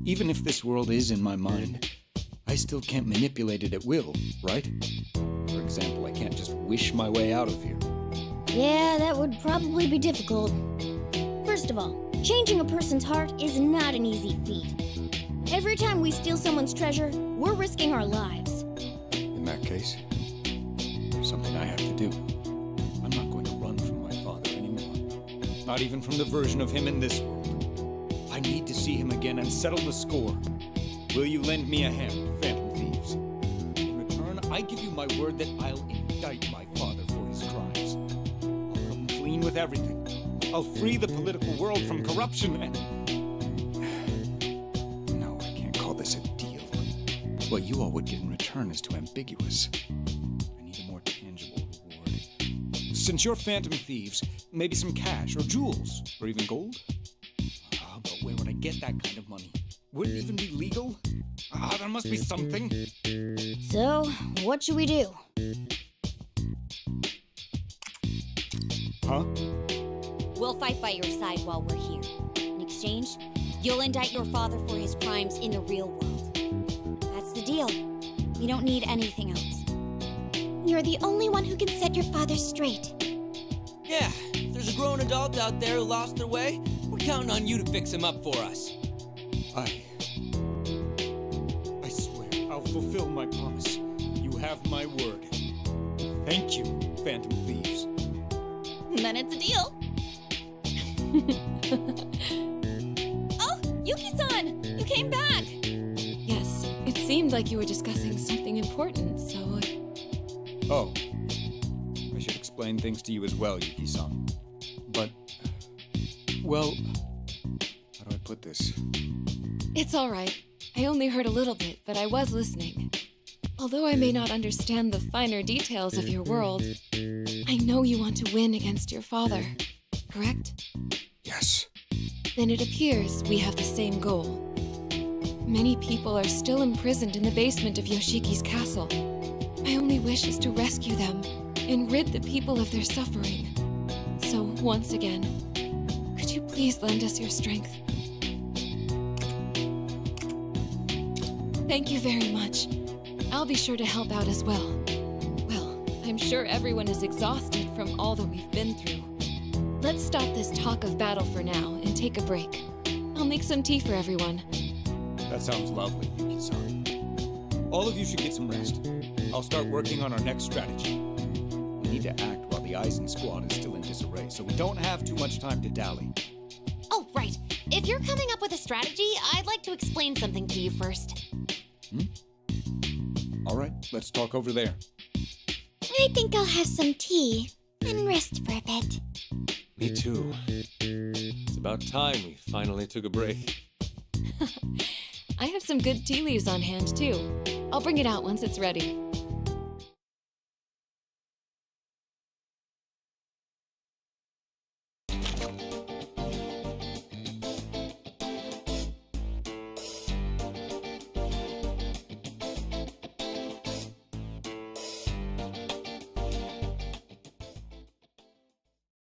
Even if this world is in my mind, I still can't manipulate it at will, right? For example, I can't just wish my way out of here. Yeah, that would probably be difficult. First of all, changing a person's heart is not an easy feat. Every time we steal someone's treasure, we're risking our lives. In that case, Not even from the version of him in this world. I need to see him again and settle the score. Will you lend me a hand, Phantom Thieves? In return, I give you my word that I'll indict my father for his crimes. I'll come clean with everything. I'll free the political world from corruption and. [SIGHS] No, I can't call this a deal. What you all would get in return is too ambiguous. Since you're phantom thieves, maybe some cash or jewels or even gold? Ah, but where would I get that kind of money? Would it even be legal? Ah, there must be something. So, what should we do? Huh? We'll fight by your side while we're here. In exchange, you'll indict your father for his crimes in the real world. That's the deal. We don't need anything else. You're the only one who can set your father straight. Yeah, if there's a grown adult out there who lost their way, we're counting on you to fix him up for us. I. I swear I'll fulfill my promise. You have my word. Thank you, Phantom Thieves. Then it's a deal. [LAUGHS] oh, Yuki-san! You came back! Yes, it seemed like you were discussing something important, so. Oh. I should explain things to you as well, Yuki-san. But. Well. How do I put this? It's all right. I only heard a little bit, but I was listening. Although I may not understand the finer details of your world, I know you want to win against your father, correct? Yes. Then it appears we have the same goal. Many people are still imprisoned in the basement of Yoshiki's castle. My only wish is to rescue them and rid the people of their suffering. So, once again, could you please lend us your strength? Thank you very much. I'll be sure to help out as well. Well, I'm sure everyone is exhausted from all that we've been through. Let's stop this talk of battle for now and take a break. I'll make some tea for everyone. That sounds lovely, Yuki-san. All of you should get some rest. I'll start working on our next strategy. We need to act while the Aizen squad is still in disarray, so we don't have too much time to dally. Oh, right. If you're coming up with a strategy, I'd like to explain something to you first. Hmm? All right, let's talk over there. I think I'll have some tea and rest for a bit. Me too. It's about time we finally took a break. [LAUGHS] I have some good tea leaves on hand, too. I'll bring it out once it's ready.